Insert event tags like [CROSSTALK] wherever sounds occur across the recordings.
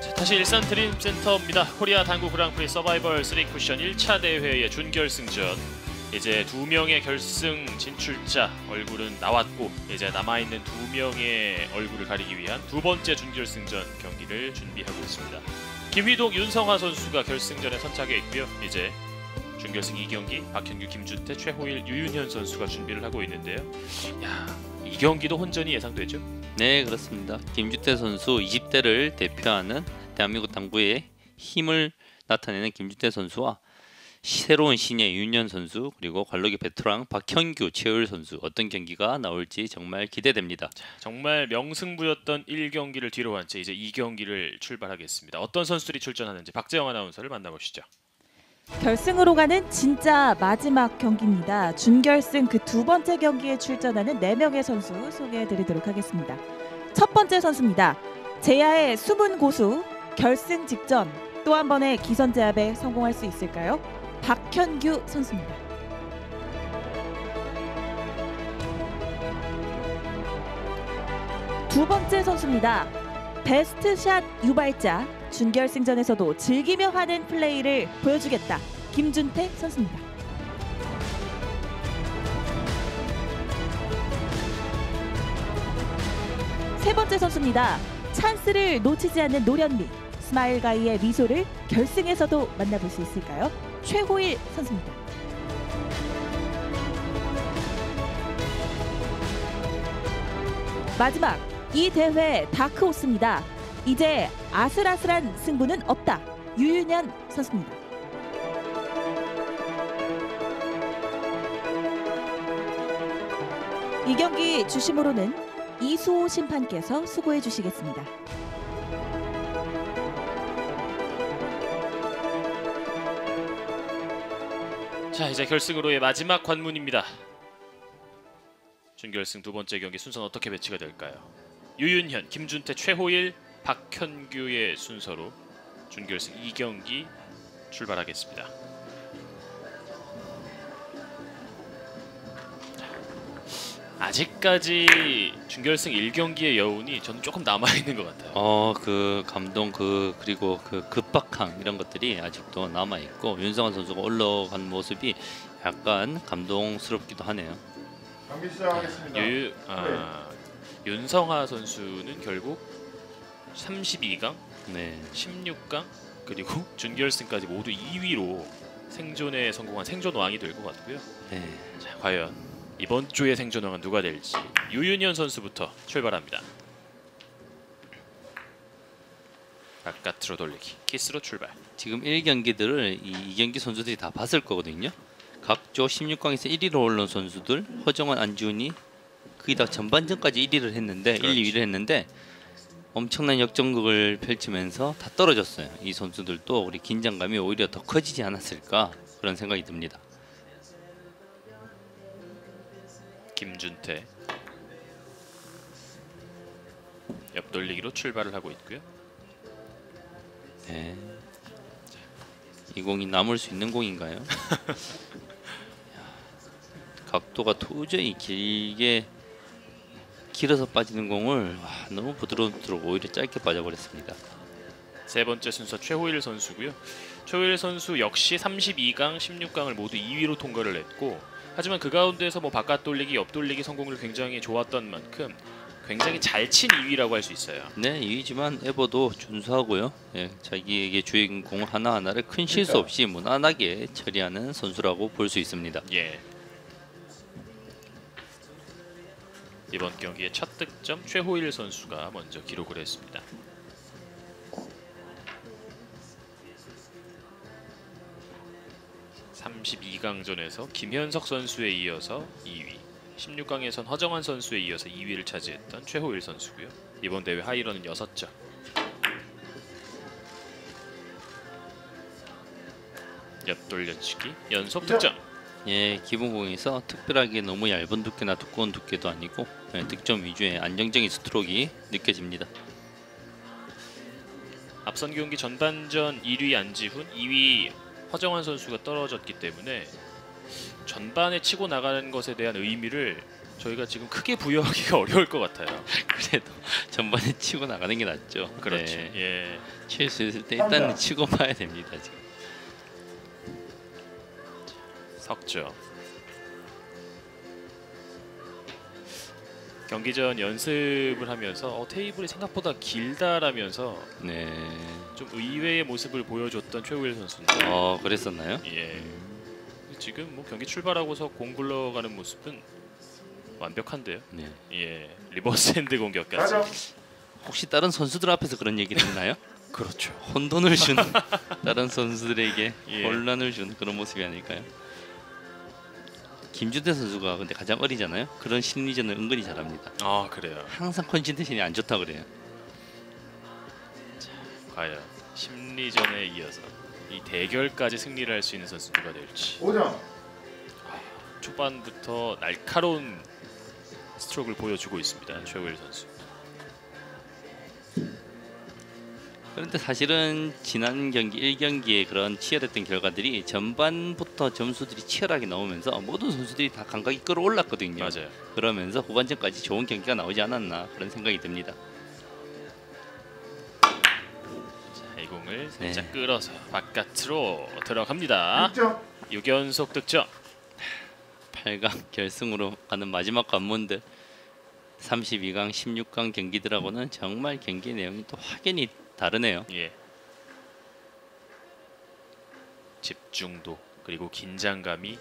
자, 다시 일산 드림센터입니다. 코리아 당구 그랑프리 서바이벌 3 쿠션 1차 대회의 준결승전. 이제 두 명의 결승 진출자 얼굴은 나왔고 이제 남아 있는 두 명의 얼굴을 가리기 위한 두 번째 준결승전 경기를 준비하고 있습니다. 김휘동, 윤성화 선수가 결승전에 선착해 있고요. 이제 준결승 2경기 박현규, 김준태, 최호일, 유윤현 선수가 준비를 하고 있는데요. 야, 이 경기도 혼전이 예상되죠? 네 그렇습니다. 김주태 선수 20대를 대표하는 대한민국 당구의 힘을 나타내는 김주태 선수와 새로운 신예 윤현 선수 그리고 관록의 베테랑 박현규, 최율 선수 어떤 경기가 나올지 정말 기대됩니다. 정말 명승부였던 1경기를 뒤로 한 채 이제 2경기를 출발하겠습니다. 어떤 선수들이 출전하는지 박재영 아나운서를 만나보시죠. 결승으로 가는 진짜 마지막 경기입니다. 준결승 그 두 번째 경기에 출전하는 네 명의 선수 소개해드리도록 하겠습니다. 첫 번째 선수입니다. 제야의 숨은 고수 결승 직전 또 한 번의 기선 제압에 성공할 수 있을까요? 박현규 선수입니다. 두 번째 선수입니다. 베스트 샷 유발자 준결승전에서도 즐기며 하는 플레이를 보여주겠다. 김준태 선수입니다. 세 번째 선수입니다. 찬스를 놓치지 않는 노련미 smile guy의 미소를 결승에서도 만나볼 수 있을까요? 최호일 선수입니다. 마지막 이 대회 다크호스입니다. 이제 아슬아슬한 승부는 없다. 유윤현 선수입니다. 이 경기 주심으로는 이수호 심판께서 수고해 주시겠습니다. 자 이제 결승으로의 마지막 관문입니다. 준결승 두 번째 경기 순서는 어떻게 배치가 될까요? 유윤현, 김준태, 최호일, 박현규의 순서로 준결승 2경기 출발하겠습니다. 아직까지 준결승 1경기의 여운이 저는 조금 남아 있는 것 같아요. 어 그 감동 그 그리고 그 급박함 이런 것들이 아직도 남아 있고 윤성환 선수가 올라간 모습이 약간 감동스럽기도 하네요. 경기 시작하겠습니다. 유, 아, 윤성하 선수는 결국 32강, 네. 16강 그리고 [LAUGHS] 준결승까지 모두 2위로 생존에 성공한 생존왕이 될 것 같고요. 네. 자, 과연 이번 주의 생존왕은 누가 될지 유윤현 선수부터 출발합니다. 바깥으로 돌리기, 키스로 출발. 지금 1경기들을 이 2경기 선수들이 다 봤을 거거든요. 각조 16강에서 1위로 올라온 선수들 허정원, 안지훈이 거의 다 전반전까지 1위를 했는데 1, 그렇지. 2위를 했는데 엄청난 역전극을 펼치면서 다 떨어졌어요. 이 선수들도 우리 긴장감이 오히려 더 커지지 않았을까 그런 생각이 듭니다. 김준태 옆돌리기로 출발을 하고 있고요. 네. 이 공이 남을 수 있는 공인가요? [LAUGHS] 야, 각도가 도저히 길게 길어서 빠지는 공을 와, 너무 부드럽도록 오히려 짧게 빠져버렸습니다. 세 번째 순서 최호일 선수고요. 최호일 선수 역시 32강, 16강을 모두 2위로 통과를 했고 하지만 그 가운데서 뭐 바깥 돌리기, 옆 돌리기 성공률 굉장히 좋았던 만큼 굉장히 잘 친 2위라고 할 수 있어요. 네, 이지만 에버도 준수하고요. 예, 자기에게 주인 공 하나 하나를 큰 실수 없이 무난하게 처리하는 선수라고 볼 수 있습니다. 예. 이번 경기의 첫 득점 최호일 선수가 먼저 기록을 했습니다. (32강전에서) 김현석 선수에 이어서 (2위) (16강에선) 허정환 선수에 이어서 (2위를) 차지했던 최호일 선수고요. 이번 대회 하이런은 여섯 점. 옆돌려치기 연속 득점. 예, 기본 공에서 특별하게 너무 얇은 두께나 두꺼운 두께도 아니고 예, 득점 위주의 안정적인 스트로크가 느껴집니다. 앞선 경기 전반전 1위 안지훈, 2위 허정환 선수가 떨어졌기 때문에 전반에 치고 나가는 것에 대한 의미를 저희가 지금 크게 부여하기가 [LAUGHS] 어려울 것 같아요. [LAUGHS] 그래도 전반에 치고 나가는 게 낫죠. 그렇죠. 네. 예. 칠 수 있을 때 일단은 치고 봐야 됩니다. 지금. 석점. 경기 전 연습을 하면서 어, 테이블이 생각보다 길다라면서 네. 좀 의외의 모습을 보여줬던 최호일 선수인데 어 그랬었나요? 예. 지금 뭐 경기 출발하고서 공 굴러가는 모습은 완벽한데요. 네. 예. reverse end 공격까지. 혹시 다른 선수들 앞에서 그런 얘기를 했나요? [LAUGHS] 그렇죠. 혼돈을 준 [LAUGHS] 다른 선수들에게 예. 혼란을 준 그런 모습이 아닐까요? 김준태 선수가 근데 가장 어리잖아요. 그런 심리전을 은근히 잘합니다. 아 그래요. 항상 컨디션이 안 좋다 그래요. 과연 심리전에 이어서 이 대결까지 승리를 할 수 있는 선수 누가 될지 5점. 초반부터 날카로운 스트로크를 보여주고 있습니다. 최우일 선수. 그런데 사실은 지난 경기 1경기의 그런 치열했던 결과들이 전반부터 점수들이 치열하게 나오면서 모든 선수들이 다 감각이 끌어올랐거든요. 맞아요. 그러면서 후반전까지 좋은 경기가 나오지 않았나 그런 생각이 듭니다. 자, 이 공을 살짝 네. 끌어서 바깥으로 들어갑니다. 6점. 6연속 득점. 8강 결승으로 가는 마지막 관문들 32강, 16강 경기들하고는 정말 경기 내용이 또 확연히 다르네요. 예. 집중도 그리고 긴장감이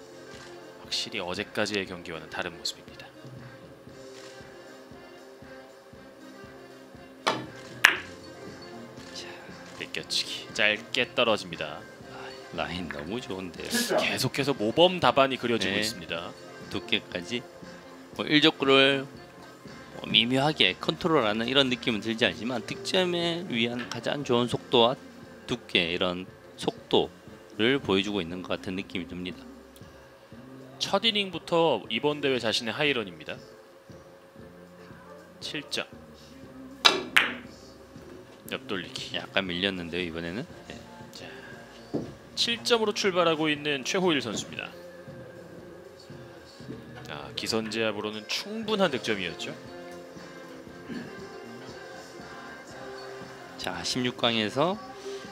확실히 어제까지의 경기와는 다른 모습입니다. 자, 느껴치기 짧게 떨어집니다. 라인 너무 좋은데요. 7점. 계속해서 모범 답안이 그려지고 네. 있습니다. 두께까지 뭐 일족구를 뭐 미묘하게 컨트롤하는 이런 느낌은 들지 않지만 득점에 위한 가장 좋은 속도와 두께 이런 속도를 보여주고 있는 것 같은 느낌이 듭니다. 첫 이닝부터 이번 대회 자신의 하이런입니다. 7점. 옆돌리기. 약간 밀렸는데요 이번에는. 네. 7점으로 출발하고 있는 최호일 선수입니다. 아, 기선제압으로는 충분한 득점이었죠. 자 16강에서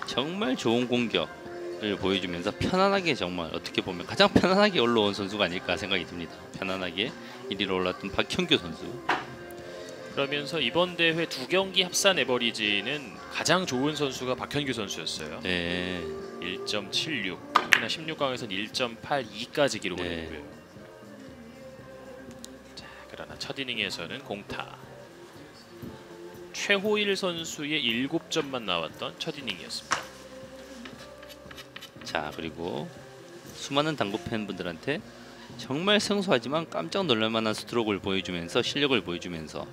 정말 좋은 공격을 보여주면서 편안하게 정말 어떻게 보면 가장 편안하게 올라온 선수가 아닐까 생각이 듭니다. 편안하게 1위로 올랐던 박형규 선수. 그러면서 이번 대회 두 경기 합산 에버리지는 가장 좋은 선수가 박현규 선수였어요. 네. 1.76. 특히나 16강에서는 1.82까지 기록을 네. 했고요. 자, 그러나 첫 이닝에서는 공타. 최호일 선수의 7점만 나왔던 첫 이닝이었습니다. 자 그리고 수많은 당구 팬분들한테 정말 생소하지만 깜짝 놀랄만한 스트로크를 보여주면서 실력을 보여주면서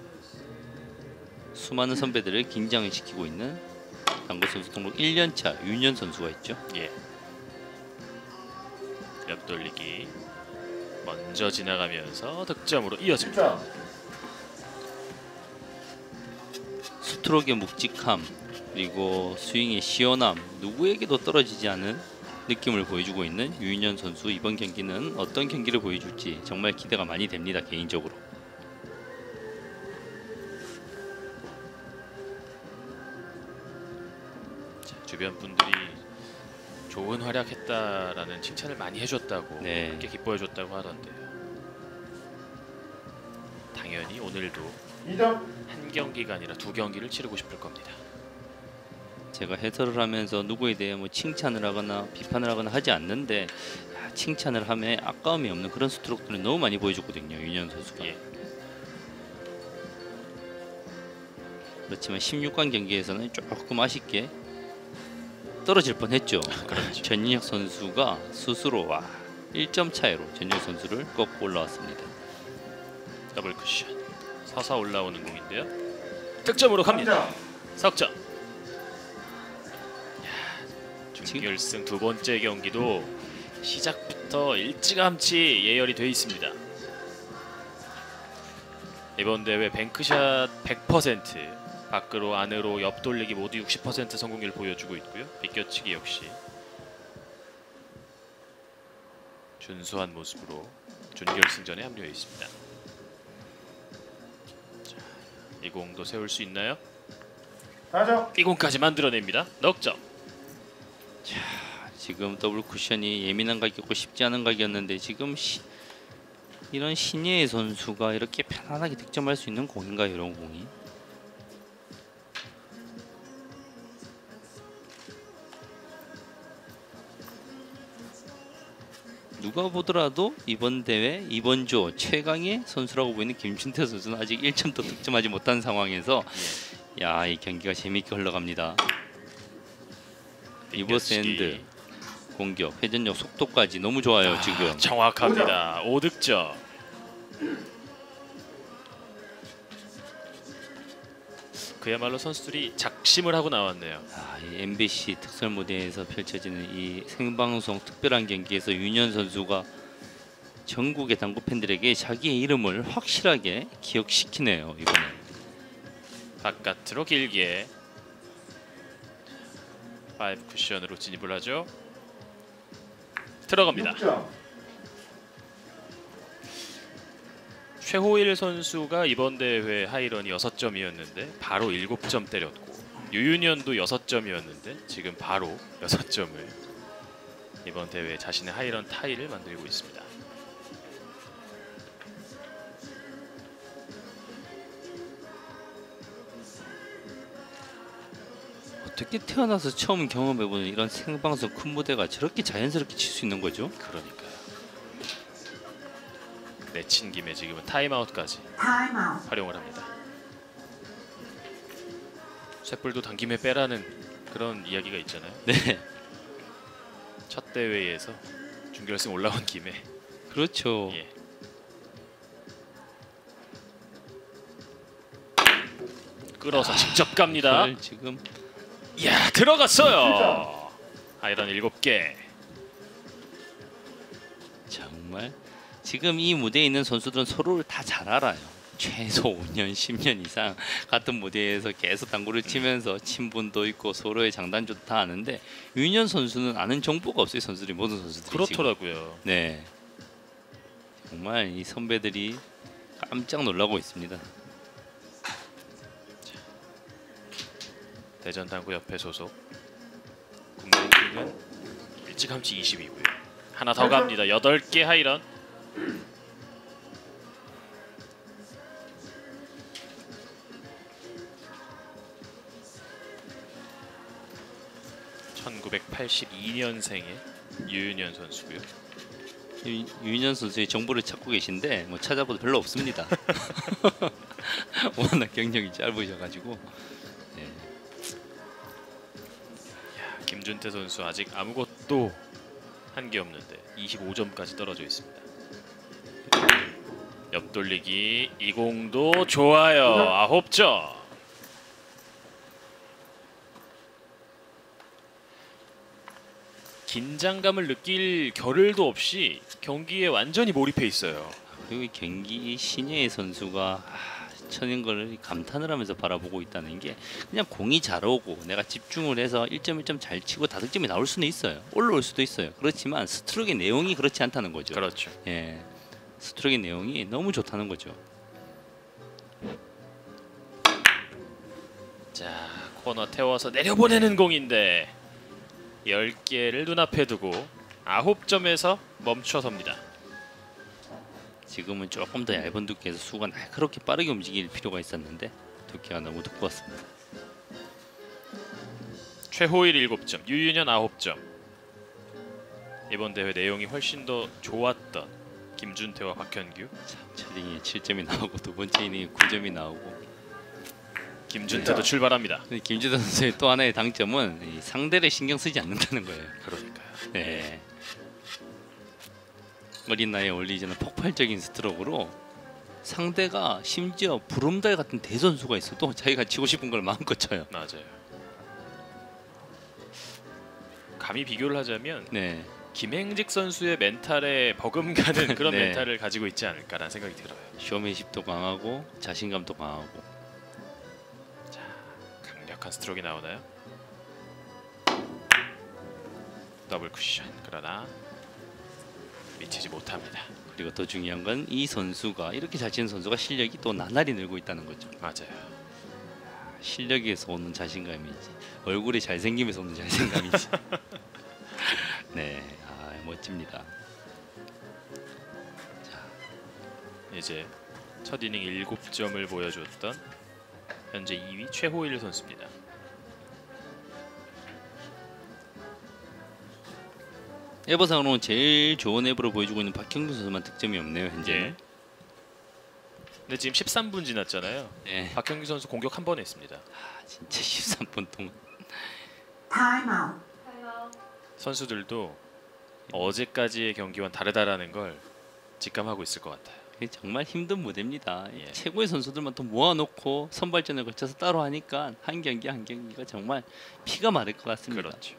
수많은 선배들을 긴장을 시키고 있는 당구 선수 등록 1년차 윤현 선수가 있죠. 예. 옆돌리기 먼저 지나가면서 득점으로 이어집니다. 스트로크의 묵직함 그리고 스윙의 시원함 누구에게도 떨어지지 않은 느낌을 보여주고 있는 유인현 선수 이번 경기는 어떤 경기를 보여줄지 정말 기대가 많이 됩니다 개인적으로. 자, 주변 분들이 좋은 활약했다라는 칭찬을 많이 해줬다고 네. 그렇게 기뻐해줬다고 하던데요. 당연히 오늘도 2점. 한 경기가 아니라 두 경기를 치르고 싶을 겁니다. 제가 해설을 하면서 누구에 대해 뭐 칭찬을 하거나 비판을 하거나 하지 않는데 야, 칭찬을 하면 아까움이 없는 그런 스트로크들을 너무 많이 보여줬거든요 윤현 선수가. 예. 그렇지만 16강 경기에서는 조금 아쉽게 떨어질 뻔했죠. 그렇죠. 전인혁 선수가 스스로 와 1점 차이로 전인혁 선수를 꺾고 올라왔습니다. 더블 쿠션 서서 올라오는 공인데요. 득점으로 갑니다. 3점. 석점. 야, 준결승 두 번째 경기도 시작부터 일찌감치 예열이 돼 있습니다. 이번 대회 뱅크샷 100% 밖으로 안으로 옆 돌리기 모두 60% 성공률 보여주고 있고요. 비껴치기 역시 준수한 모습으로 준결승전에 합류해 있습니다. 이 공도 세울 수 있나요? 다죠. 이 공까지 만들어냅니다. 넉점. 지금 더블 쿠션이 예민한 각이었고 쉽지 않은 각이었는데 지금 시, 이런 신예의 선수가 이렇게 편안하게 득점할 수 있는 공인가 이런 공이 누가 보더라도 이번 대회 이번 조 최강의 선수라고 보이는 김준태 선수는 아직 1점도 득점하지 못한 상황에서 야이 경기가 재밌게 흘러갑니다. reverse. end 공격 회전력 속도까지 너무 좋아요 지금 정확합니다. 5득점. 그야말로 선수들이 작심을 하고 나왔네요. 아, 이 MBC 특설 무대에서 펼쳐지는 이 생방송 특별한 경기에서 윤현 선수가 전국의 당구 팬들에게 자기의 이름을 확실하게 기억시키네요 이번에 바깥으로 길게 5 쿠션으로 진입을 하죠. 들어갑니다. 6점. 최호일 선수가 이번 대회 하이런이 6점이었는데 바로 7점 때렸고 유윤현도 6점이었는데 지금 바로 6점을 이번 대회 자신의 하이런 타이를 만들고 있습니다. 어떻게 태어나서 처음 경험해보는 이런 생방송 큰 무대가 저렇게 자연스럽게 칠 수 있는 거죠? 그러니까요. 내친 김에 지금은 타임아웃까지 활용을 합니다. 쇳불도 당김에 빼라는 그런 이야기가 있잖아요. 네 첫 대회에서 준결승 올라온 김에 그렇죠 예. 끌어서 직접 갑니다. 지금 이야 들어갔어요. 아이런 7개. 정말 지금 이 무대에 있는 선수들은 서로를 다 잘 알아요. 최소 5년, 10년 이상 같은 무대에서 계속 당구를 치면서 친분도 있고 서로의 장단도 다 아는데 윤현 선수는 아는 정보가 없어요. 선수들이 모든 선수들이 지금. 그렇더라고요. 네. 정말 이 선배들이 깜짝 놀라고 있습니다. 대전 당구 협회 소속 국민팀은 일찌감치 20이고요. 하나 더 갑니다. 8개 하이런. (1982년생의) 유윤현 선수고요. 유- 유인현 선수의 정보를 찾고 계신데 뭐 찾아봐도 별로 없습니다. [LAUGHS] 워낙 경력이 짧으셔가지고 네. 야, 김준태 선수 아직 아무것도 한 게 없는데 25점까지 떨어져 있습니다. 옆돌리기 이공도 좋아요. 아홉 점. 긴장감을 느낄 겨를도 없이 경기에 완전히 몰입해 있어요. 그리고 이 경기 신예의 선수가 아, 쳐낸 걸 감탄을 하면서 바라보고 있다는 게 그냥 공이 잘 오고 내가 집중을 해서 1점 1점 잘 치고 다득점이 나올 수는 있어요. 올라올 수도 있어요. 그렇지만 스트로크의 내용이 그렇지 않다는 거죠. 그렇죠. 예. 스트로크의 내용이 너무 좋다는 거죠. 자 코너 태워서 내려보내는 공인데 10개를 눈앞에 두고 9점에서 멈춰섭니다. 지금은 조금 더 얇은 두께에서 수가 날카롭게 빠르게 움직일 필요가 있었는데 두께가 너무 두꺼웠습니다. 최호일 7점, 유윤현 9점. 이번 대회 내용이 훨씬 더 좋았던 김준태와 박현규. 참, 첫 이닝에 7점이 나오고 두 번째 이닝에 9점이 나오고 김준태도 출발합니다. 김지도 선수의 또 하나의 당점은 이 상대를 신경 쓰지 않는다는 거예요. 그러니까요. 네. 어린 나이에 올리지는 폭발적인 스트로크로 상대가 심지어 부름달 같은 대선수가 있어도 자기가 치고 싶은 걸 마음껏 쳐요. 맞아요. 감히 비교를 하자면 네. 김행직 선수의 멘탈에 버금가는 [LAUGHS] 그런 네. 멘탈을 가지고 있지 않을까라는 생각이 들어요. 쇼맨십도 강하고 자신감도 강하고 강력한 스트로크가 나오나요? 더블 쿠션 그러나 미치지 못합니다. 그리고 더 중요한 건 이 선수가 이렇게 잘 치는 선수가 실력이 또 나날이 늘고 있다는 거죠. 맞아요. 실력에서 오는 자신감이지 얼굴이 잘생김에서 오는 자신감이지. [LAUGHS] 네, 아 멋집니다. 이제 첫 이닝 7점을 보여줬던 현재 2위 최호일 선수입니다. 에버상으로는 제일 좋은 에버로 보여주고 있는 박형규 선수만 득점이 없네요 현재. 예. 근데 지금 13분 지났잖아요. 네. 박형규 선수 공격 한 번 했습니다. 아, 진짜 13분 동안 Time out. 선수들도 어제까지의 경기와는 다르다라는 걸 직감하고 있을 것 같아요. 정말 힘든 무대입니다. 예. 최고의 선수들만 또 모아놓고 선발전에 걸쳐서 따로 하니까 한 경기 한 경기가 정말 피가 마를 것 같습니다. 그렇죠.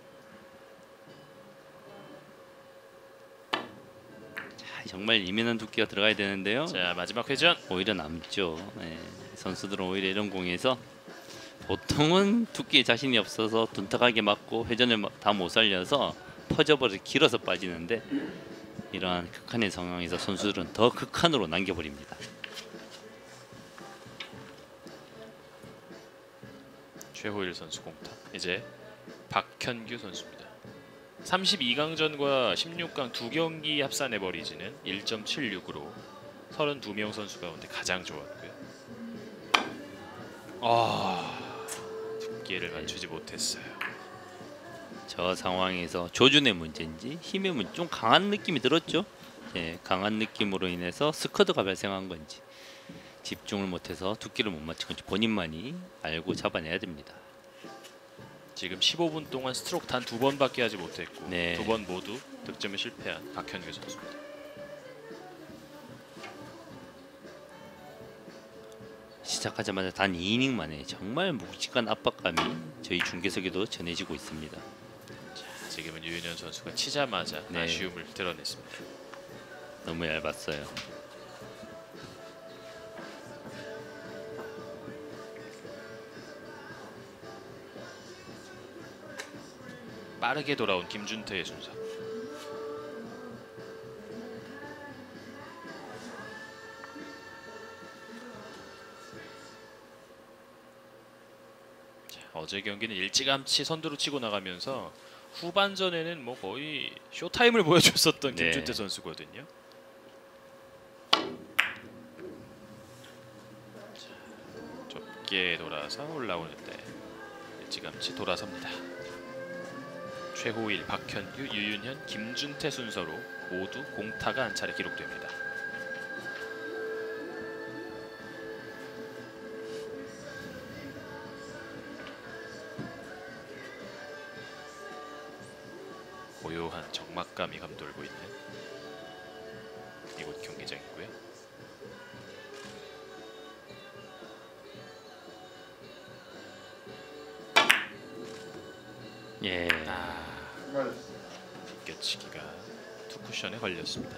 자, 정말 이면한 두께가 들어가야 되는데요. 자 마지막 회전 오히려 남죠. 예, 선수들은 오히려 이런 공에서 보통은 두께에 자신이 없어서 둔탁하게 맞고 회전을 다 못 살려서 퍼져버려 길어서 빠지는데 이러한 극한의 상황에서 선수들은 더 극한으로 남겨버립니다. 최호일 선수 공타. 이제 박현규 선수입니다. 32강전과 16강 두 경기 합산해 버리지는 1.76으로 32명 선수 가운데 가장 좋았고요. 아, 두께를 맞추지 못했어요. 저 상황에서 조준의 문제인지 힘의 문제 좀 강한 느낌이 들었죠. 예, 강한 느낌으로 인해서 스커드가 발생한 건지 집중을 못해서 두께를 못 맞춘 건지 본인만이 알고 잡아내야 됩니다. 지금 15분 동안 스트로크 단 두 번밖에 하지 못했고 네. 두번 모두 득점에 실패한 박현규 선수입니다. 시작하자마자 단 2이닝 만에 정말 묵직한 압박감이 저희 중계석에도 전해지고 있습니다. 지금은 유인현 선수가 치자마자 네. 아쉬움을 드러냈습니다. 너무 얇았어요. 빠르게 돌아온 김준태의 순서. 자, 어제 경기는 일찌감치 선두로 치고 나가면서 후반전에는 뭐 거의 쇼타임을 보여줬었던 네. 김준태 선수거든요. 자, 좁게 돌아서 올라오는데 일찌감치 돌아섭니다. 최호일, 박현규, 유윤현, 김준태 순서로 모두 공타가 한 차례 기록됩니다. 고요한 적막감이 감돌고 있는 이곳 경기장이고요. 예, 아. 껴치기가 투쿠션에 걸렸습니다.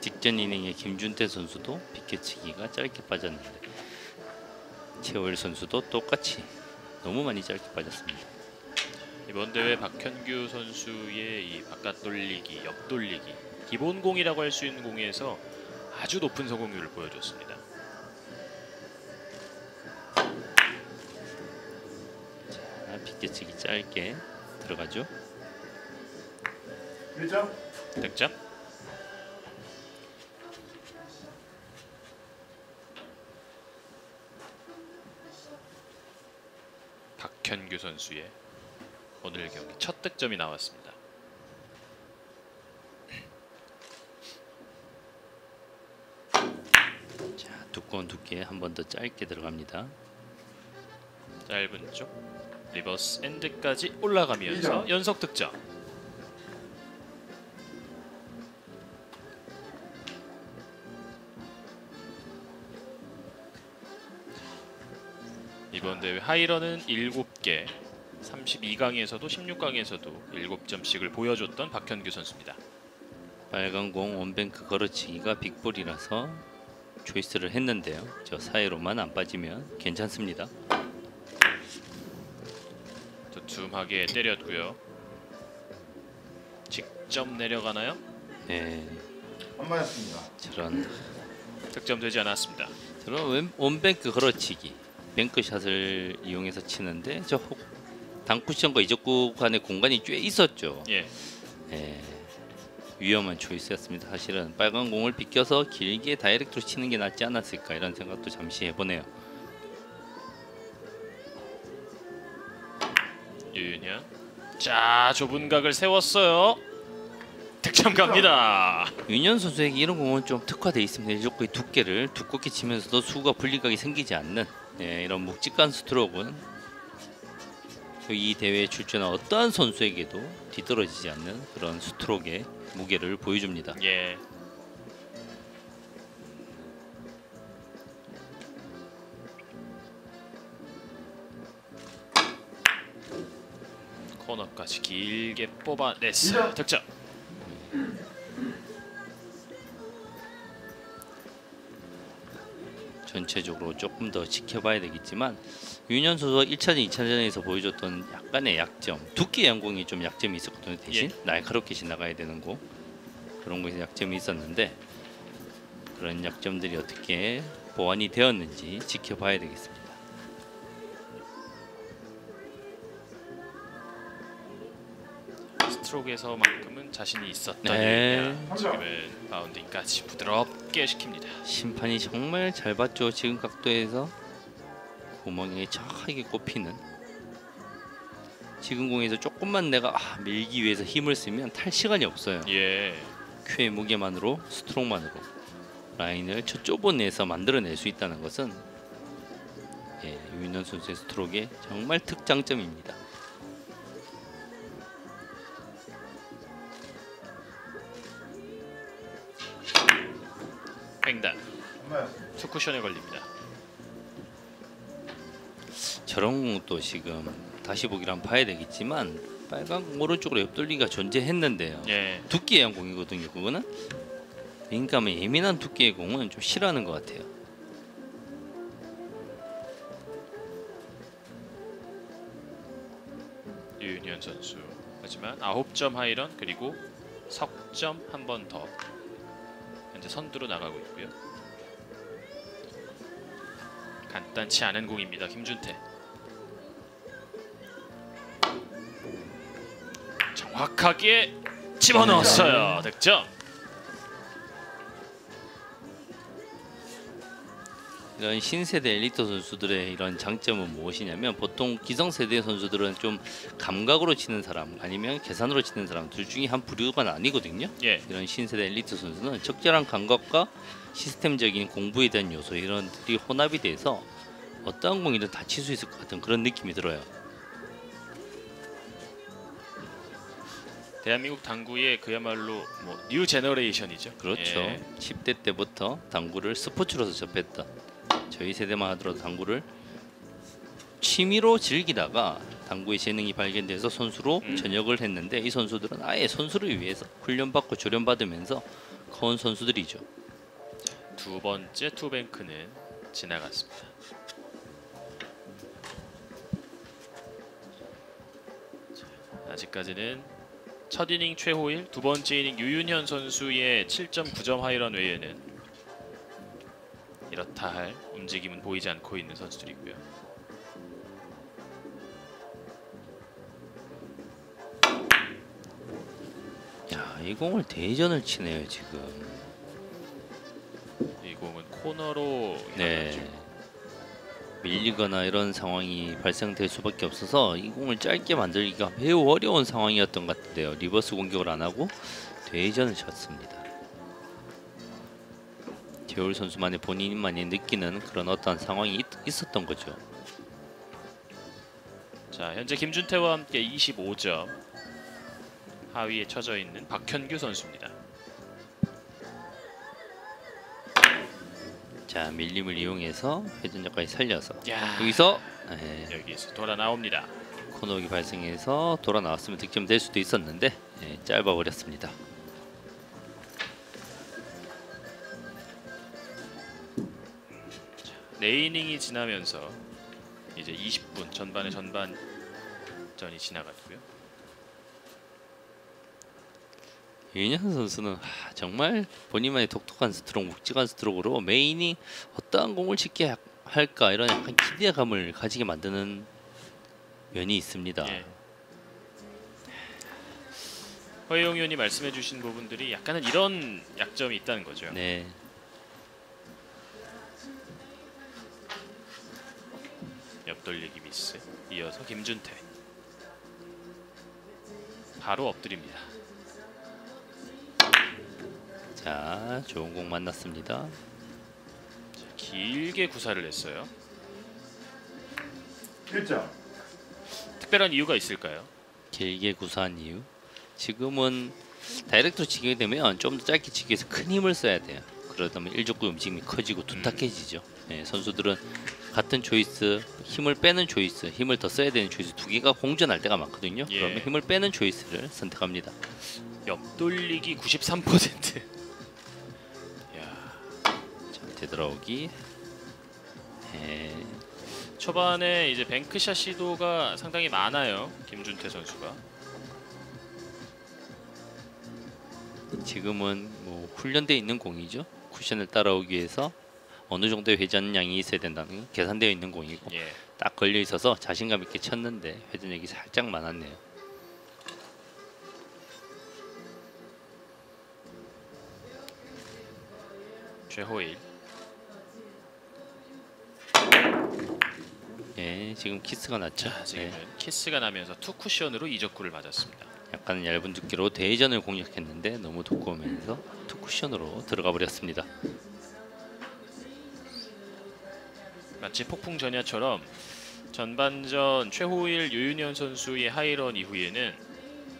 직전 이닝에 김준태 선수도 비켜치기가 짧게 빠졌는데 최호일 선수도 똑같이 너무 많이 짧게 빠졌습니다. 이번 대회 박현규 선수의 이 바깥 돌리기, 옆 돌리기, 기본 공이라고 할 수 있는 공에서 아주 높은 성공률을 보여줬습니다. 자, 비켜치기 짧게 들어가죠. 1점. 득점. 박현규 선수의 오늘 경기 첫 득점이 나왔습니다. 자, 두꺼운 두께 한 번 더 짧게 들어갑니다. 짧은 쪽 reverse end까지 올라가면서. 연속 득점. 이번 대회 하이런은 7개, 32강에서도 16강에서도 7점씩을 보여줬던 박현규 선수입니다. 빨간 공 원뱅크 걸어치기가 빅볼이라서 초이스를 했는데요. 저 사이로만 안 빠지면 괜찮습니다. 두툼하게 때렸고요. 직접 내려가나요? 네, 안 맞았습니다. 저런 득점되지 않았습니다. 왼, 원뱅크 걸어치기 뱅크샷을 이용해서 치는데 저 혹- 단쿠션과 이적구 간의 공간이 꽤 있었죠. 예. 예, 위험한 초이스였습니다. 사실은 빨간 공을 비껴서 길게 다이렉트로 치는 게 낫지 않았을까 이런 생각도 잠시 해보네요. 유윤현. 자, 좁은 각을 세웠어요. 득점 갑니다. 윤현 선수에게 이런 공은 좀 특화돼 있습니다. 이적구의 두께를 두껍게 치면서도 수가 분리각이 생기지 않는 예, 이런 묵직한 스트로크는 이 대회에 출전한 어떠한 선수에게도 뒤떨어지지 않는 그런 스트로크의 무게를 보여줍니다. 예. 코너까지 길게 뽑아냈어요. 득점. 전체적으로 조금 더 지켜봐야 되겠지만 윤현 선수가 1차전, 2차전에서 보여줬던 약간의 약점 두께 양공이 좀 약점이 있었거든요 대신. 날카롭게 지나가야 되는 거. 그런 것에 약점이 있었는데 그런 약점들이 어떻게 보완이 되었는지 지켜봐야 되겠습니다 스트로크에서만큼은 자신이 있었던 네. 지금은 bounding까지 부드럽게 시킵니다. 심판이 정말 잘 봤죠 지금 각도에서 구멍에 정확하게 꼽히는 지금 공에서 조금만 내가 아, 밀기 위해서 힘을 쓰면 탈 시간이 없어요 예. 큐의 무게만으로 스트로크만으로 라인을 저 좁은 내에서 만들어낼 수 있다는 것은 예, 유윤현 선수의 스트로크의 정말 특장점입니다. 횡단. 엄마였습니다. 투쿠션에 걸립니다. 저런 공도 지금 다시 한번 봐야 되겠지만 빨간 공 오른쪽으로 옆돌리가 존재했는데요. 예. 두께의 공이거든요. 그거는 민감한 예민한 두께의 공은 좀 싫어하는 것 같아요. 유윤현 선수. 하지만 9점 하이런 그리고 석점 한 번 더. 현재 선두로 나가고 있고요. 간단치 않은 공입니다. 김준태. 정확하게 집어넣었어요. 득점. 이런 신세대 엘리트 선수들의 이런 장점은 무엇이냐면 보통 기성세대 선수들은 좀 감각으로 치는 사람 아니면 계산으로 치는 사람 둘 중에 한 부류가 아니거든요. 예. 이런 신세대 엘리트 선수는 적절한 감각과 시스템적인 공부에 대한 요소 이런 들이 혼합이 돼서 어떠한 공이든 다 칠 수 있을 것 같은 그런 느낌이 들어요. 대한민국 당구의 그야말로 뭐 뉴 제너레이션이죠. 그렇죠. 예. 10대 때부터 당구를 스포츠로서 접했던 저희 세대만 하더라도 당구를 취미로 즐기다가 당구의 재능이 발견돼서 선수로 음. 전역을 했는데 이 선수들은 아예 선수를 위해서 훈련받고 조련받으면서 커온 선수들이죠. 두 번째 투뱅크는 지나갔습니다. 자, 아직까지는 첫 이닝 최호일, 두 번째 이닝 유윤현 선수의 7.9점 하이런 외에는 이렇다 할 움직임은 보이지 않고 있는 선수들이고요. 야, 이 공을 대회전을 치네요 지금. 이 공은 코너로 네. 밀리거나 이런 상황이 발생될 수밖에 없어서 이 공을 짧게 만들기가 매우 어려운 상황이었던 것 같은데요. reverse 공격을 안 하고 대전을 쳤습니다. 재울 선수만의 본인만이 느끼는 그런 어떤 상황이 있, 있었던 거죠. 자 현재 김준태와 함께 25점 하위에 처져 있는 박현규 선수입니다. 자 밀림을 이용해서 회전력까지 살려서 야 여기서 예, 여기서 돌아 나옵니다. 코너기 발생해서 돌아 나왔으면 득점 될 수도 있었는데 예, 짧아 버렸습니다. 네 이닝이 지나면서 이제 20분 전반의 전반전이 지나갔고요. 유인현 선수는 하, 정말 본인만의 독특한 스트로크, 묵직한 스트로크로 메인이 어떠한 공을 치게 하- 할까 이런 약간 기대감을 가지게 만드는 면이 있습니다. 예. 허영 의원이 말씀해주신 부분들이 약간은 이런 약점이 있다는 거죠. 네. 옆돌리기 미스. 이어서 김준태. 바로 엎드립니다. 자, 좋은 공 만났습니다. 길게 구사를 했어요. 1점. 특별한 이유가 있을까요? 길게 구사한 이유. 지금은 다이렉트로 치게 되면 좀 더 짧게 치기 위해서 큰 힘을 써야 돼요. 그러다면 일족구 움직임이 커지고 두탁해지죠. 예, 선수들은 같은 초이스, 힘을 빼는 초이스, 힘을 더 써야 되는 초이스 두 개가 공존할 때가 많거든요. 예. 그러면 힘을 빼는 초이스를 선택합니다. 옆돌리기 93%. [LAUGHS] 야, 자, 되돌아오기. 예, 초반에 이제 뱅크샷 시도가 상당히 많아요. 김준태 선수가. 지금은 뭐 훈련돼 있는 공이죠. 쿠션을 따라오기 위해서 어느 정도의 회전량이 있어야 된다는 게 계산되어 있는 공이고 예. 딱 걸려 있어서 자신감 있게 쳤는데 회전력이 살짝 많았네요. 최호일. 예, 지금 키스가 났죠. 자, 지금은 예, 키스가 나면서 two 쿠션으로 이적구를 맞았습니다. 약간 얇은 두께로 대회전을 공략했는데 너무 두꺼우면서 two 쿠션으로 들어가 버렸습니다. 마치 폭풍 전야처럼 전반전 최호일 유윤현 선수의 high run 이후에는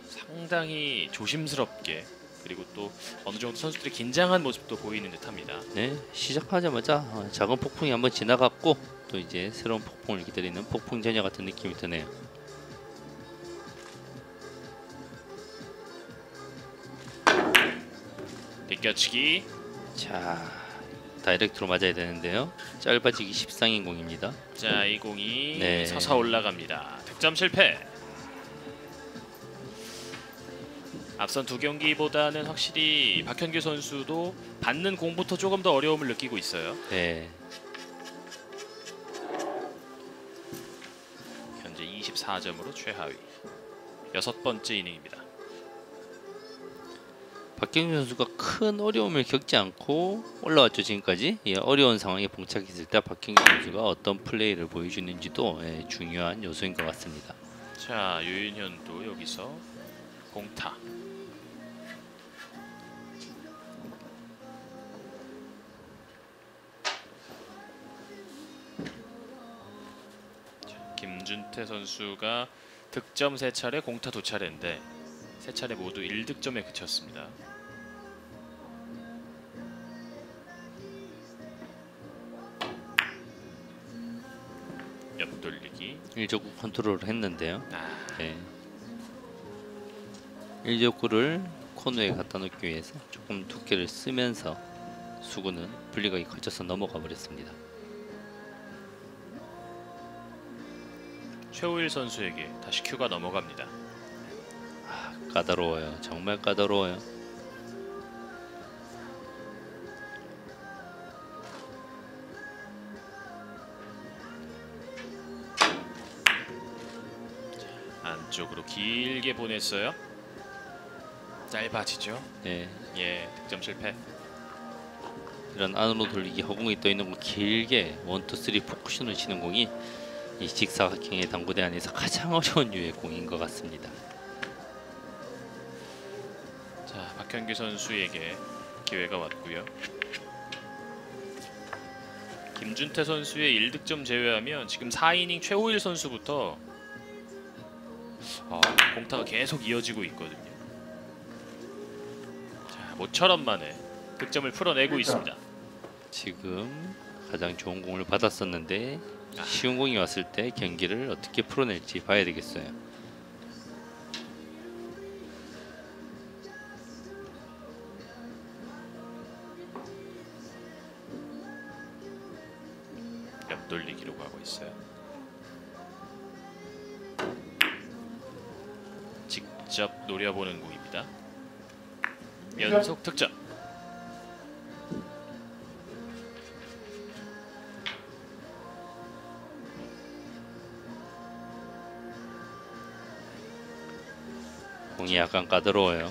상당히 조심스럽게 그리고 또 어느 정도 선수들이 긴장한 모습도 보이는 듯합니다. 네, 시작하자마자 어, 작은 폭풍이 한번 지나갔고 또 이제 새로운 폭풍을 기다리는 폭풍 전야 같은 느낌이 드네요. 비껴치기 자, 다이렉트로 맞아야 되는데요. 짧아지기 십상인 공입니다. 자, 이 공이 네. 서서 올라갑니다. 득점 실패. 앞선 두 경기보다는 확실히 박현규 선수도 받는 공부터 조금 더 어려움을 느끼고 있어요. 네, 현재 24점으로 최하위. 여섯 번째 이닝입니다. 박경민 선수가 큰 어려움을 겪지 않고 올라왔죠 지금까지 예, 어려운 상황에 봉착했을 때 박경민 선수가 어떤 플레이를 보여주는지도 예, 중요한 요소인 것 같습니다. 자, 유인현도 여기서 공타. 자, 김준태 선수가 득점 세 차례, 공타 두 차례인데 세 차례 모두 1득점에 그쳤습니다. 옆돌리기. 일적구 컨트롤을 했는데요. 아, 네. 일적구를 코너에 갖다 놓기 위해서 조금 두께를 쓰면서 수구는 분리각이 커져서 넘어가 버렸습니다. 최우일 선수에게 다시 큐가 넘어갑니다. 까다로워요. 정말 까다로워요. 쪽으로 길게 보냈어요. 짧아지죠. 네. 예, 득점 실패. 이런 안으로 돌리기 허공에 떠 있는 걸 길게 one two three four 쿠션을 치는 공이 이 직사각형의 당구대 안에서 가장 어려운 유의 공인 것 같습니다. 자, 박현규 선수에게 기회가 왔고요. 김준태 선수의 1득점 제외하면 지금 4이닝 최호일 선수부터 아, 공타가 계속 이어지고 있거든요. 자, 모처럼 만에 득점을 풀어내고 있습니다. 지금 가장 좋은 공을 받았었는데 아. 쉬운 공이 왔을 때 경기를 어떻게 풀어낼지 봐야 되겠어요. 약간 까다로워요.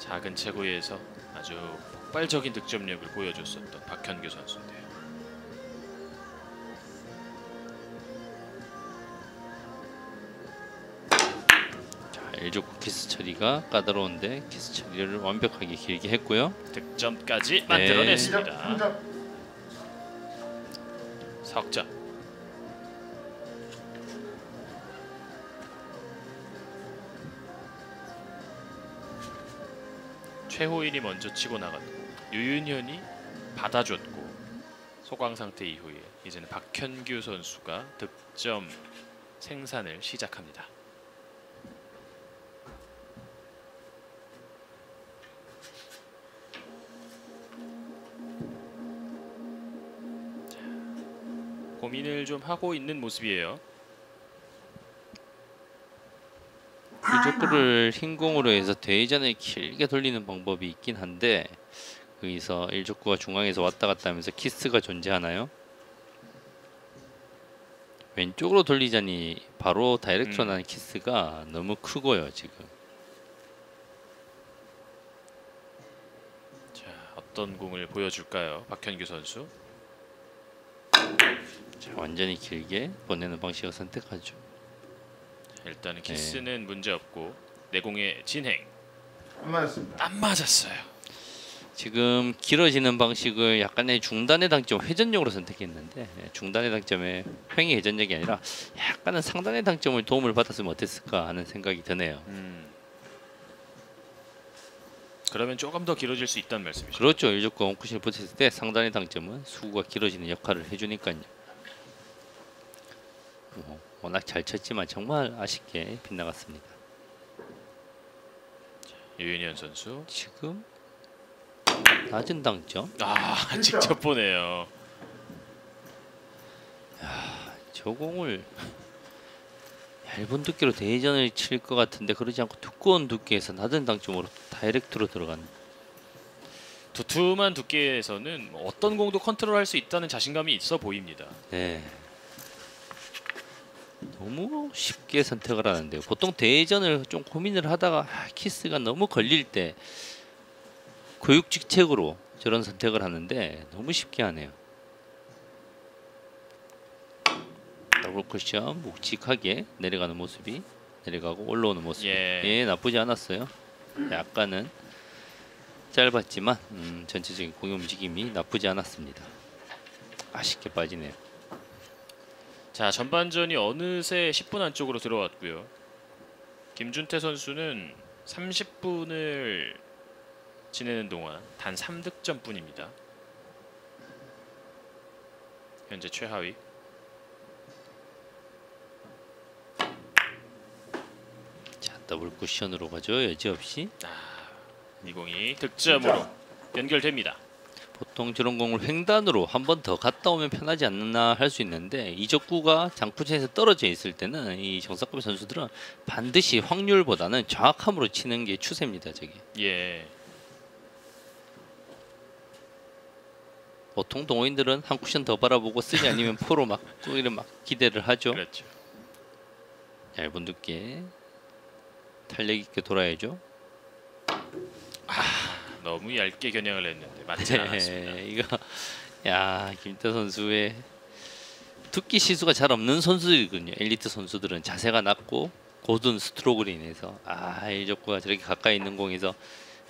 작은 체구에서 아주 폭발적인 득점력을 보여줬었던 박현규 선수인데요. 자, 일적구 키스 처리가 까다로운데 키스 처리를 완벽하게 길게 했고요. 득점까지 네. 만들어냈습니다. 3점. 석점. 최호일이 먼저 치고 나갔고 유윤현이 받아줬고 소강 상태 이후에 이제는 박현규 선수가 득점 생산을 시작합니다. 자, 고민을 좀 하고 있는 모습이에요. 일적구를 흰 공으로 해서 대회전을 길게 돌리는 방법이 있긴 한데 거기서 일적구가 중앙에서 왔다 갔다 하면서 키스가 존재하나요? 왼쪽으로 돌리자니 바로 다이렉트로 음. 나는 키스가 너무 크고요 지금 자, 어떤 공을 보여줄까요, 박현규 선수? 자, 완전히 길게 보내는 방식을 선택하죠 일단은 키스는 문제 없고 내공의 진행 안 맞았습니다. 안 맞았어요. 지금 길어지는 방식을 약간의 중단의 당점 회전력으로 선택했는데 예, 중단의 당점에 횡의 회전력이 아니라 약간은 상단의 당점을 도움을 받았으면 어땠을까 하는 생각이 드네요 음. 그러면 조금 더 길어질 수 있다는 말씀이시죠? 그렇죠. 일족과 원쿠션을 붙였을 때 상단의 당점은 수구가 길어지는 역할을 해주니까요. 뭐, 워낙 잘 쳤지만 정말 아쉽게 빗나갔습니다. 유윤현 선수. 지금 낮은 당점. 아 [LAUGHS] 직접 보네요. 저 공을 얇은 두께로 대전을 칠 것 같은데 그러지 않고 두꺼운 두께에서 낮은 당점으로 다이렉트로 들어간. 두툼한 두께에서는 뭐 어떤 공도 컨트롤할 수 있다는 자신감이 있어 보입니다. 네. 너무 쉽게 선택을 하는데요. 보통 대전을 좀 고민을 하다가 아, 키스가 너무 걸릴 때 교육직책으로 저런 선택을 하는데 너무 쉽게 하네요. 더블 쿠션 묵직하게 내려가는 모습이 내려가고 올라오는 모습. 예. 예, 나쁘지 않았어요. 약간은 짧았지만 음, 전체적인 공의 움직임이 나쁘지 않았습니다. 아쉽게 빠지네요. 자 전반전이 어느새 10분 안쪽으로 들어왔고요. 김준태 선수는 30분을 지내는 동안 단 3득점뿐입니다. 현재 최하위. 자 더블 쿠션으로 가죠 여지없이 이 공이 득점으로 연결됩니다. 보통 저런 공을 횡단으로 한 번 더 갔다 오면 편하지 않나 할 수 있는데 이적구가 장쿠천에서 떨어져 있을 때는 이 정석급 선수들은 반드시 확률보다는 정확함으로 치는 게 추세입니다 저게 예. 보통 동호인들은 한 쿠션 더 바라보고 쓰지 아니면 [LAUGHS] 포로 막 또이를 막 기대를 하죠 그렇죠. 얇은 두께 탄력 있게 돌아야죠 너무 얇게 겨냥을 했는데 맞지 않았습니다. 네, 이거 야 김태 선수의 두께 시수가 잘 없는 선수들이거든요. 엘리트 선수들은 자세가 낮고 고든 스트로크로 인해서 아 일적구가 저렇게 가까이 있는 공에서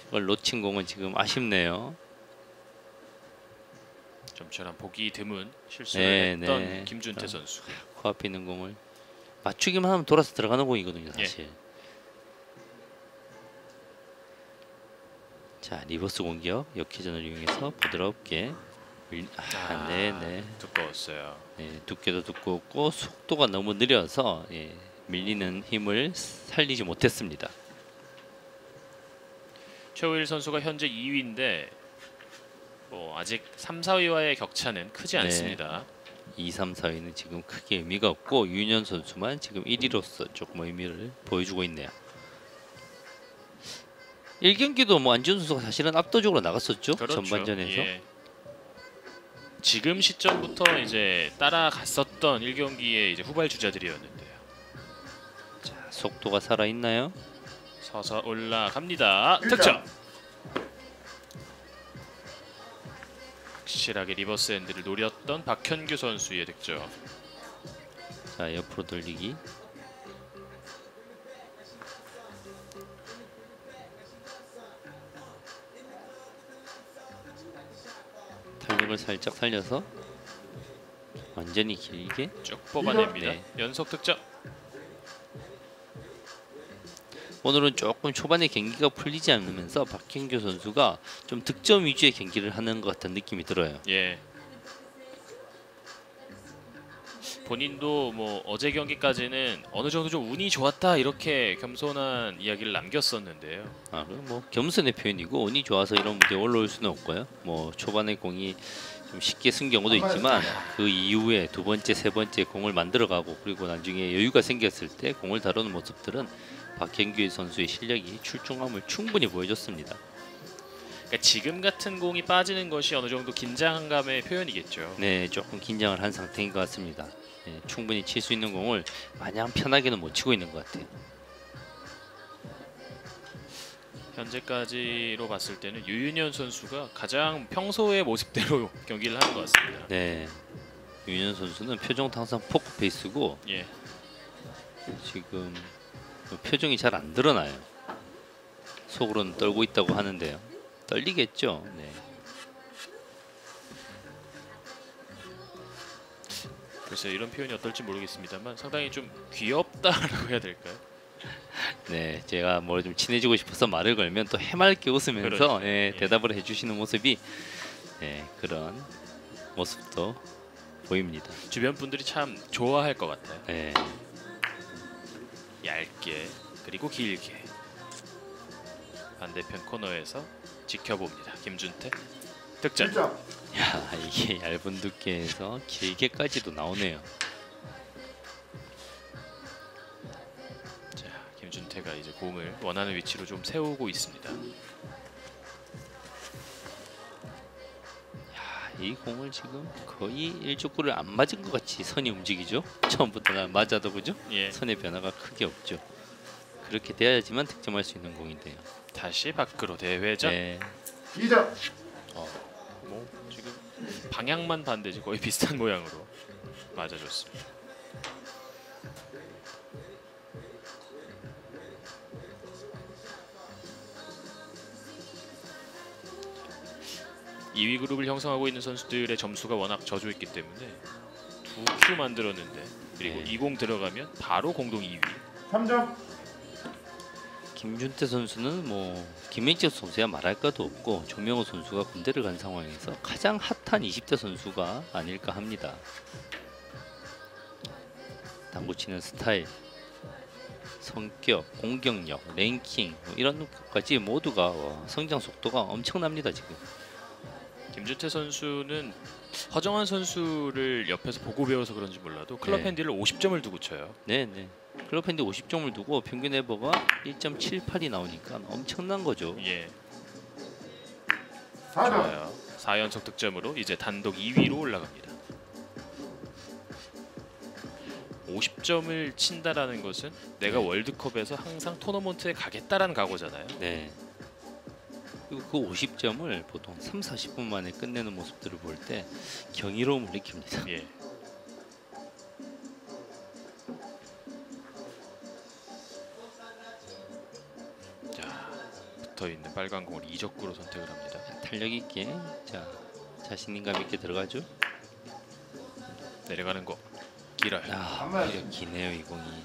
이걸 놓친 공은 지금 아쉽네요. 좀처럼 보기 드문 실수를 네, 했던 네. 김준태 어. 선수. 코앞에 있는 공을 맞추기만 하면 돌아서 들어가는 공이거든요, 사실. 자 reverse 공격 역회전을 이용해서 부드럽게 밀... 아, 네, 네. 두꺼웠어요. 예, 두께도 두껍고 속도가 너무 느려서 예, 밀리는 힘을 살리지 못했습니다. 최호일 선수가 현재 2위인데 뭐 아직 3, 4위와의 격차는 크지 네. 않습니다. 2, 3, 4위는 지금 크게 의미가 없고 윤현 선수만 지금 1위로서 조금 의미를 보여주고 있네요. 1경기도 뭐 안지훈 선수가 사실은 압도적으로 나갔었죠. 그렇죠. 전반전에서. 예. 지금 시점부터 이제 따라갔었던 1경기의 이제 후발 주자들이었는데요. 자, 속도가 살아 있나요? 서서 올라갑니다. 득점. 확실하게 reverse end를 노렸던 박현규 선수의 득점. 자, 옆으로 돌리기. 탄력을 살짝 살려서 완전히 길게 쭉 뽑아냅니다. 네. 연속 득점. 오늘은 조금 초반에 경기가 풀리지 않으면서 박현규 선수가 좀 득점 위주의 경기를 하는 것 같은 느낌이 들어요. 예. 본인도 뭐 어제 경기까지는 어느 정도 좀 운이 좋았다 이렇게 겸손한 이야기를 남겼었는데요. 아, 그뭐 겸손의 표현이고 운이 좋아서 이런 무대에 올라올 수는 없고요. 뭐 초반에 공이 좀 쉽게 쓴 경우도 있지만 그 이후에 두 번째, 세 번째 공을 만들어가고 그리고 나중에 여유가 생겼을 때 공을 다루는 모습들은 박현규 선수의 실력이 출중함을 충분히 보여줬습니다. 그러니까 지금 같은 공이 빠지는 것이 어느 정도 긴장감의 표현이겠죠. 네, 조금 긴장을 한 상태인 것 같습니다. 네, 충분히 칠 수 있는 공을 마냥 편하게는 못 치고 있는 것 같아요. 현재까지로 봤을 때는 유윤현 선수가 가장 평소의 모습대로 [LAUGHS] 경기를 하는 것 같습니다. 네, 윤현 선수는 표정도 항상 포크 페이스고 예. 지금 뭐 표정이 잘 안 드러나요. 속으로는 떨고 있다고 하는데요. 떨리겠죠. 네. 글쎄 이런 표현이 어떨지 모르겠습니다만 상당히 좀 귀엽다라고 해야 될까요? 네, 제가 뭘 좀 친해지고 싶어서 말을 걸면 또 해맑게 웃으면서 그렇죠. 예, 예. 대답을 해주시는 모습이 예, 그런 모습도 보입니다. 주변 분들이 참 좋아할 것 같아요. 예, 얇게 그리고 길게 반대편 코너에서 지켜봅니다. 김준태 득점. 1점. 야 이게 얇은 두께에서 길게까지도 나오네요. 자, 김준태가 이제 공을 원하는 위치로 좀 세우고 있습니다. 야, 이 공을 지금 거의 일족구를 안 맞은 것 같이 선이 움직이죠. 처음부터 나 맞아도 그죠? 예, 선의 변화가 크게 없죠. 그렇게 돼야지만 득점할 수 있는 공인데요. 다시 밖으로 대회전. 네, 2점. 뭐 지금 방향만 반대지 거의 비슷한 모양으로 맞아줬습니다. 이위 그룹을 형성하고 있는 선수들의 점수가 워낙 저조했기 때문에 두 큐 만들었는데 그리고 네. 20 들어가면 바로 공동 2위. 3점. 김준태 선수는 뭐 김민재 선수야 말할 것도 없고 조명호 선수가 군대를 간 상황에서 가장 핫한 20대 선수가 아닐까 합니다. 당구 치는 스타일, 성격, 공격력, 랭킹 뭐 이런 것까지 모두가 와, 성장 속도가 엄청납니다 지금. 김준태 선수는 허정환 선수를 옆에서 보고 배워서 그런지 몰라도 클럽 네. 핸디를 50점을 두고 쳐요. 네 네. 클럽 핸디 50점을 두고 평균 에버가 1.78이 나오니까 엄청난 거죠. 예, 4점. 좋아요. 4연속 득점으로 이제 단독 2위로 올라갑니다. 50점을 친다라는 것은 내가 네. 월드컵에서 항상 토너먼트에 가겠다라는 각오잖아요. 네. 그리고 그 50점을 보통 3, 40분 만에 끝내는 모습들을 볼 때 경이로움을 느낍니다. 예. 붙어 있는 빨간 공을 이적구로 선택을 합니다. 탄력 있게 자 자신감 있게 들어가죠. 내려가는 거 길어요. 아, 기네요 이 공이.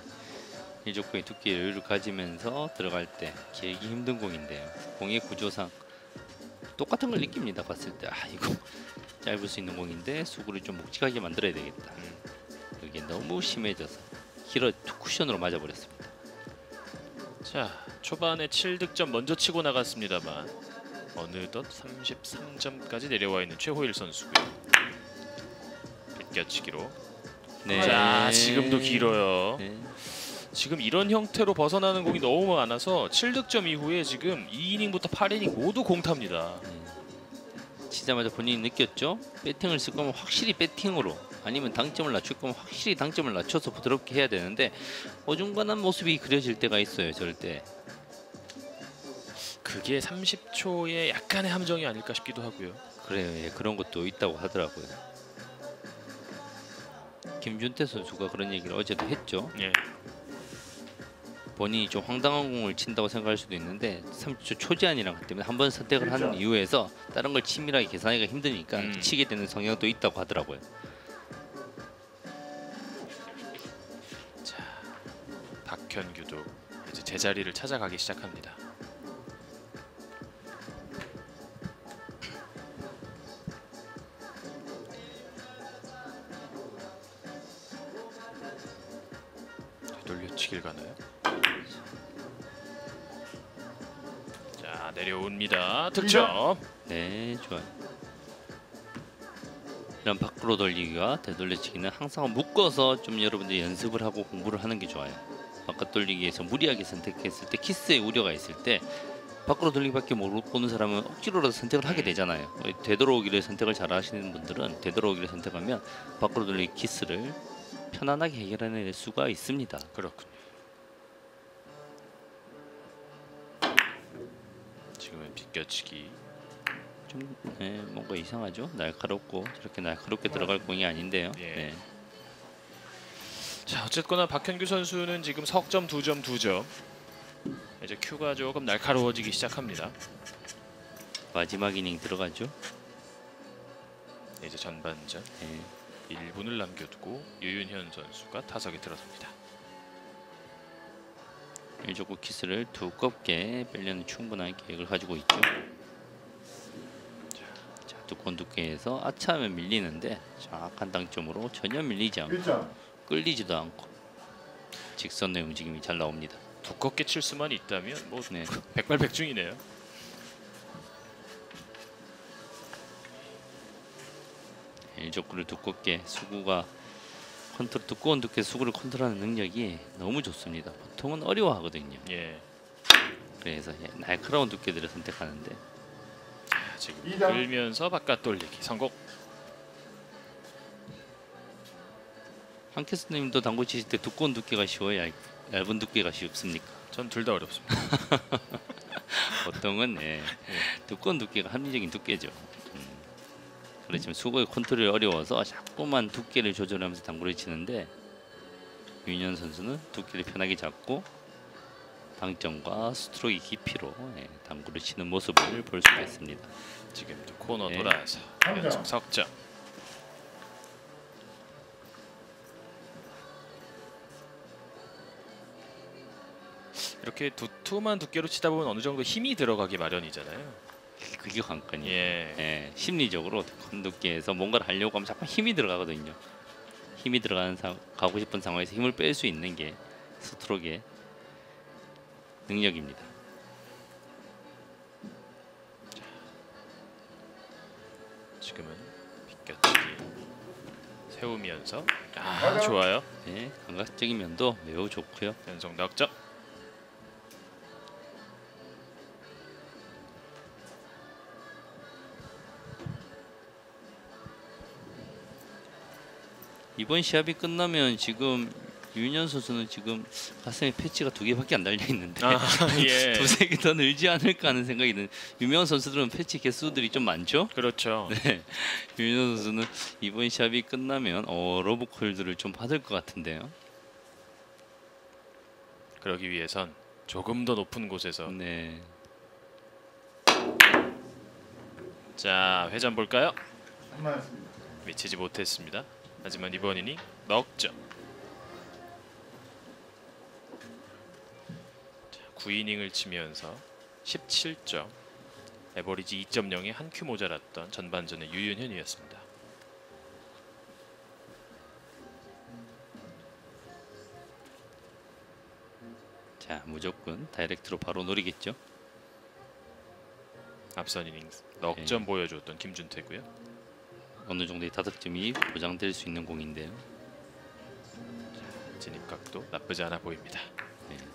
일적구의 두께 여유를 가지면서 들어갈 때 길기 힘든 공인데요. 공의 구조상 똑같은 걸 느낍니다. 봤을 때 아 이거 [LAUGHS] 짧을 수 있는 공인데 수구를 좀 묵직하게 만들어야 되겠다. 음. 그게 너무 심해져서 길어 투 쿠션으로 맞아버렸습니다. 자, 초반에 7득점 먼저 치고 나갔습니다만 어느덧 33점까지 내려와 있는 최호일 선수고요. 빗겨치기로. 네. 자, 지금도 길어요. 네. 지금 이런 형태로 벗어나는 공이 너무 많아서 7득점 이후에 지금 2이닝부터 8이닝 모두 공탑니다. 치자마자 본인이 느꼈죠. 배팅을 쓸 거면 확실히 배팅으로 아니면 당점을 낮출 거면 확실히 당점을 낮춰서 부드럽게 해야 되는데 어중간한 모습이 그려질 때가 있어요. 절대. 그게 30초의 약간의 함정이 아닐까 싶기도 하고요. 그래요. 예, 그런 것도 있다고 하더라고요. 김준태 선수가 그런 얘기를 어제도 했죠. 예. 본인이 좀 황당한 공을 친다고 생각할 수도 있는데 30초 초제한이라기 때문에 한 번 선택을 하는 그렇죠. 이유에서 다른 걸 치밀하게 계산하기가 힘드니까 음. 치게 되는 성향도 있다고 하더라고요. 박현규도 이제 제자리를 찾아가기 시작합니다. 돌려치길 가나요? 자 내려옵니다. 득점. 네, 좋아요. 이런 밖으로 돌리기와 되돌려치기는 항상 묶어서 좀 여러분들이 연습을 하고 공부를 하는 게 좋아요. 바깥 돌리기에서 무리하게 선택했을 때 키스의 우려가 있을 때 밖으로 돌리기밖에 모르는 사람은 억지로라도 선택을 하게 되잖아요. 되돌아오기를 선택을 잘 하시는 분들은 되돌아오기를 선택하면 밖으로 돌리기 키스를 편안하게 해결해낼 수가 있습니다. 그렇군요. 지금은 비껴치기. 좀 네, 뭔가 이상하죠? 날카롭고 저렇게 날카롭게 들어갈 공이 아닌데요. 예. 네. 자 어쨌거나 박현규 선수는 지금 석점 두점 두 점. 이제 큐가 조금 날카로워지기 시작합니다. 마지막 이닝 들어가죠. 이제 전반전 네. 1분을 남겨두고 유윤현 선수가 타석에 들어섭니다. 일족구 키스를 두껍게 빼려는 충분한 계획을 가지고 있죠. 자, 두꺼운 두께에서 아차하면 밀리는데 정확한 당점으로 전혀 밀리지 않고 1점. 끌리지도 않고 직선의 움직임이 잘 나옵니다. 두껍게 칠 수만 있다면 뭐 네. 백발백중이네요. 일족구를 두껍게 수구가 컨트롤 두꺼운 두께 수구를 컨트롤하는 능력이 너무 좋습니다. 보통은 어려워하거든요. 예. 그래서 예, 날카로운 두께들을 선택하는데 자, 지금. 끌면서 바깥 돌리기 성공. 한캐스님도 당구 치실 때 두꺼운 두께가 쉬워요, 얇, 얇은 두께가 쉽습니까? 전 둘 다 어렵습니다. [LAUGHS] 보통은 예, 두꺼운 두께가 합리적인 두께죠. 음. 그렇지만 수고의 컨트롤이 어려워서 자꾸만 두께를 조절하면서 당구를 치는데 윤현 선수는 두께를 편하게 잡고 당점과 스트로크 깊이로 예, 당구를 치는 모습을 볼 수가 있습니다. 지금도 코너 네. 돌아서. 연속 석점. 이렇게 두툼한 두께로 치다 보면 어느 정도 힘이 들어가기 마련이잖아요. 그게 관건이에요. 예. 예, 심리적으로 큰 두께에서 뭔가를 하려고 하면 자꾸 힘이 들어가거든요. 힘이 들어가는 상, 가고 싶은 상황에서 힘을 뺄 수 있는 게 스트로크의 능력입니다. 지금은 비껴치기 세우면서 아. 좋아요. 네, 감각적인 면도 매우 좋고요. 연속 넉점. 이번 시합이 끝나면 지금 윤현 선수는 지금 가슴에 패치가 두 개밖에 안 달려 있는데 아 [LAUGHS] 예. 두세 개 더 늘지 않을까 하는 생각이 드는 유명한 선수들은 패치 개수들이 좀 많죠. 그렇죠. [LAUGHS] 네, 윤현 선수는 이번 시합이 끝나면 어, 러브콜드를 좀 받을 것 같은데요. 그러기 위해선 조금 더 높은 곳에서 네, 자 회전 볼까요? 미치지 못했습니다. 하지만 이번 이닝 넉점. 자, 9이닝을 치면서 17점. 에버리지 2.0에 한 큐 모자랐던 전반전의 유윤현이었습니다. 자 무조건 다이렉트로 바로 노리겠죠. 앞선 이닝 넉점 보여줬던 김준태고요. 어느 정도의 다득점이 보장될 수 있는 공인데요. 진입각도 나쁘지 않아 보입니다.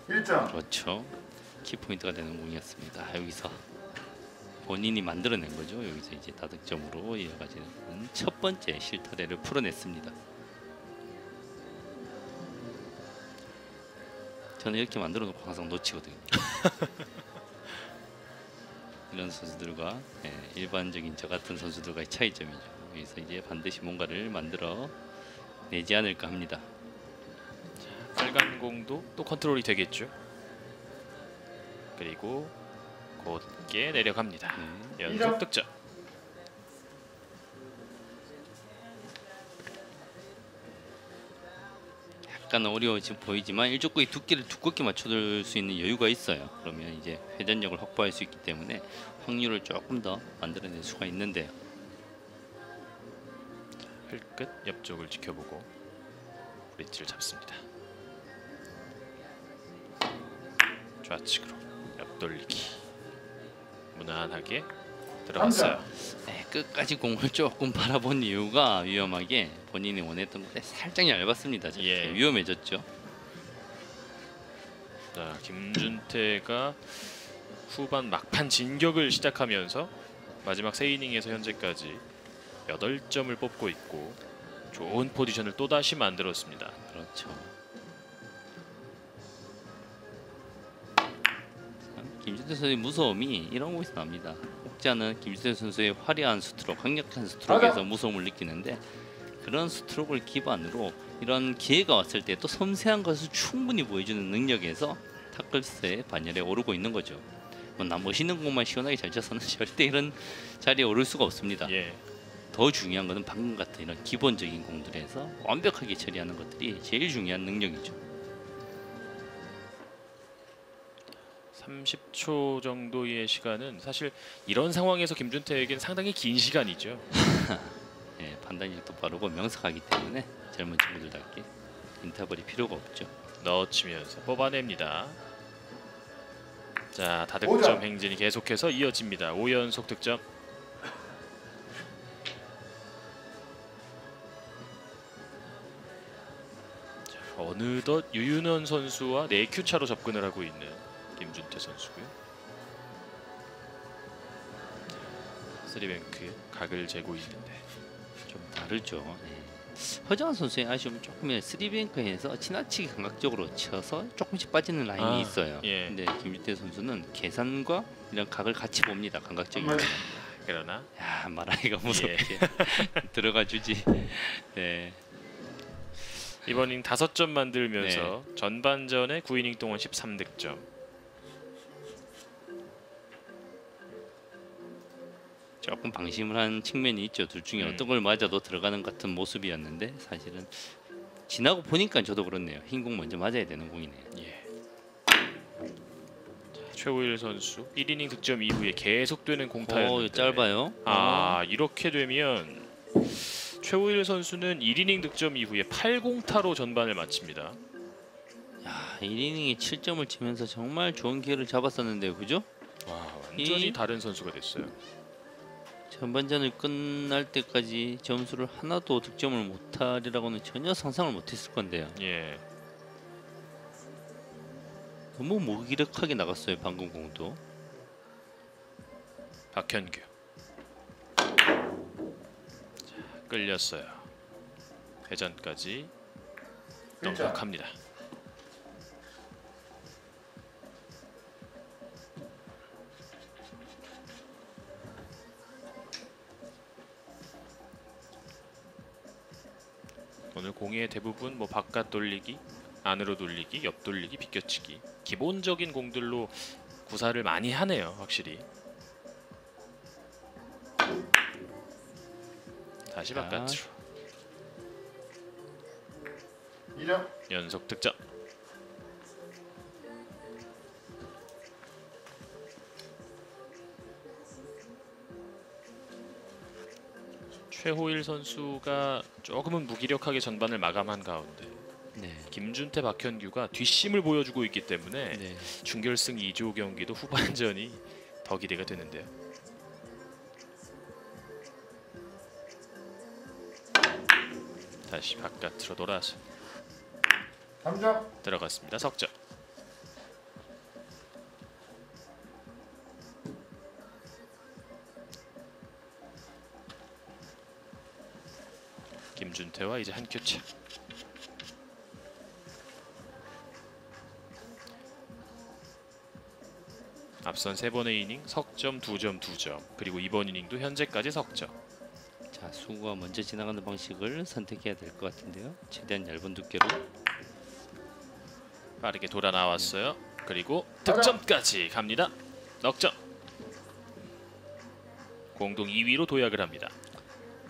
1점 그렇죠. 키포인트가 되는 공이었습니다. 여기서 본인이 만들어낸 거죠. 여기서 이제 다득점으로 이어가지는 첫 번째 실타래를 풀어냈습니다. 저는 이렇게 만들어 놓고 항상 놓치거든요. [LAUGHS] 이런 선수들과 예, 일반적인 저 같은 선수들과의 차이점이죠. 여기서 이제 반드시 뭔가를 만들어 내지 않을까 합니다. 빨간 공도 또 컨트롤이 되겠죠. 그리고 곧게 내려갑니다. 네. 연속 득점. 약간 어려워 지금 보이지만 일족구의 두께를 두껍게 맞춰줄 수 있는 여유가 있어요. 그러면 이제 회전력을 확보할 수 있기 때문에 확률을 조금 더 만들어낼 수가 있는데요. 흘끗 옆쪽을 지켜보고 브릿지를 잡습니다. 좌측으로 옆돌리기 무난하게 들어갔어요. 네, 끝까지 공을 조금 바라본 이유가 위험하게 본인이 원했던 것에 살짝 얇았습니다. 예. 위험해졌죠. 자, 김준태가 후반 막판 진격을 시작하면서 마지막 세 이닝에서 현재까지 8점을 뽑고 있고 좋은 포지션을 또다시 만들었습니다. 그렇죠. 김준태 선수의 무서움이 이런 곳에서 납니다. 혹자는 김준태 선수의 화려한 스트로크, 강력한 스트로크에서 무서움을 느끼는데 그런 스트로크를 기반으로 이런 기회가 왔을 때 또 섬세한 것을 충분히 보여주는 능력에서 타클스의 반열에 오르고 있는 거죠. 뭐나 멋있는 공만 시원하게 잘 쳐서는 [LAUGHS] 절대 이런 자리에 오를 수가 없습니다. 예. 더 중요한 것은 방금 같은 이런 기본적인 공들에서 완벽하게 처리하는 것들이 제일 중요한 능력이죠. 30초 정도의 시간은 사실 이런 상황에서 김준태에겐 상당히 긴 시간이죠. [LAUGHS] 예, 판단력도 빠르고 명석하기 때문에 젊은 친구들답게 인터벌이 필요가 없죠. 넣어치면서 뽑아냅니다. 자. 다득점 행진이 계속해서 이어집니다. 5연속 득점. 느덧 유윤원 선수와 4큐 차로 접근을 하고 있는 김준태 선수고요. 쓰리뱅크 각을 재고 있는데 좀 다르죠. 예. 허정환 선수의 아쉬움은 조금 스리뱅크에서 지나치게 감각적으로 쳐서 조금씩 빠지는 라인이 아, 있어요. 예. 근데 김준태 선수는 계산과 이런 각을 같이 봅니다. 감각적인. 그러나 야 말하기가 무섭게 [LAUGHS] 들어가 주지. 네. 이번 이닝 5점 만들면서 전반전에 9이닝 동안 13득점. 조금 방심을 한 측면이 있죠. 둘 중에 음. 어떤 걸 맞아도 들어가는 같은 모습이었는데 사실은 지나고 보니까 저도 그렇네요. 흰 공 먼저 맞아야 되는 공이네요. 예. 자, 최우일 선수 1이닝 득점 이후에 계속되는 어, 공타였는데 이거 짧아요. 아 이렇게 되면 최우일 선수는 1이닝 득점 이후에 8공타로 전반을 마칩니다. 야, 1이닝에 7점을 치면서 정말 좋은 기회를 잡았었는데요. 그죠? 와 완전히 이- 다른 선수가 됐어요. 전반전을 끝날 때까지 점수를 하나도 득점을 못하리라고는 전혀 상상을 못했을 건데요. 예. 너무 무기력하게 나갔어요. 방금 공도. 박현규. 끌렸어요. 회전까지 1점 넉넉합니다. 오늘 공의 대부분 뭐 바깥 돌리기, 안으로 돌리기, 옆 돌리기, 비껴치기 기본적인 공들로 구사를 많이 하네요, 확실히. 다시 자. 바깥으로 2점 연속 득점. 최호일 선수가 조금은 무기력하게 전반을 마감한 가운데 네. 김준태, 박현규가 뒷심을 보여주고 있기 때문에 네. 준결승 2조 경기도 후반전이 더 기대가 되는데요. 다시 바깥으로 돌아서 3점 들어갔습니다. 석점. 김준태와 이제 한 큐차. 앞선 세 번의 이닝 석점, 두점, 두점 그리고 이번 이닝도 현재까지 석점. 자 수구가 먼저 지나가는 방식을 선택해야 될 것 같은데요. 최대한 얇은 두께로 빠르게 돌아 나왔어요. 그리고 득점까지 갑니다. 넉점. 공동 2위로 도약을 합니다.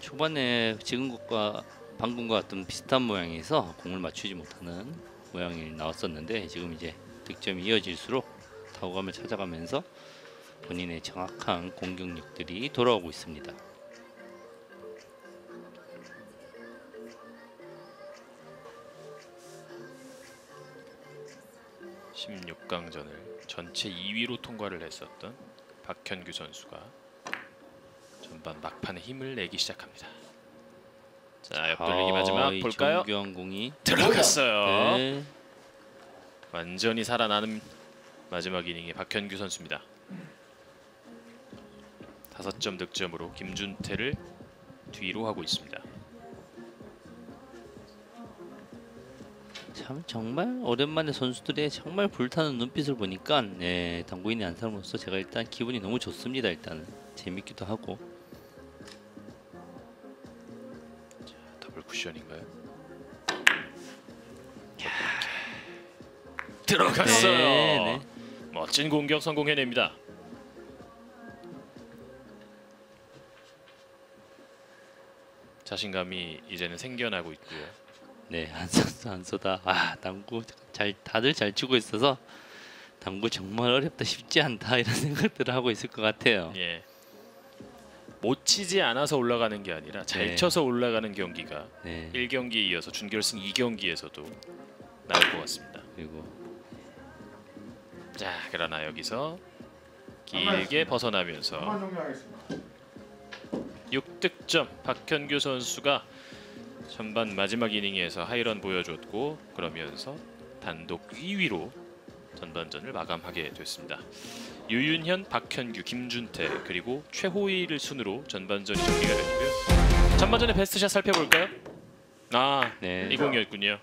초반에 지금 것과 방금과 같은 비슷한 모양에서 공을 맞추지 못하는 모양이 나왔었는데 지금 이제 득점이 이어질수록 타구감을 찾아가면서 본인의 정확한 공격력들이 돌아오고 있습니다. 16강전을 전체 2위로 통과를 했었던 박현규 선수가 전반 막판에 힘을 내기 시작합니다. 자 옆돌리기 마지막 아, 이 볼까요? 공이 들어갔어요. 네. 완전히 살아나는 마지막 이닝의 박현규 선수입니다. 다섯 점 득점으로 김준태를 뒤로 하고 있습니다. 참 정말 오랜만에 선수들의 정말 불타는 눈빛을 보니까 네, 당구인의 한 사람으로서 제가 일단 기분이 너무 좋습니다. 일단은 재밌기도 하고 더블 쿠션인가요? 들어갔어요. 네, 네. 멋진 공격 성공해냅니다. 자신감이 이제는 생겨나고 있고요. 네, 한 선수 한 소다. 아, 당구 잘 다들 잘 치고 있어서 당구 정말 어렵다 쉽지 않다 이런 생각들을 하고 있을 것 같아요. 예. 못 치지 않아서 올라가는 게 아니라 잘 네. 쳐서 올라가는 경기가 네. 1경기에 이어서 준결승 2경기에서도 나올 것 같습니다. 그리고 자, 그러나 여기서 길게 벗어나면서 한번 종료하겠습니다 6득점 박현규 선수가 전반 마지막 이닝에서 하이런 보여줬고 그러면서 단독 2위로 전반전을 마감하게 됐습니다. 유윤현, 박현규, 김준태 그리고 최호일 순으로 전반전이 정리가 됐고요. 전반전의 베스트샷 살펴볼까요? 아, 네. 이 공이었군요.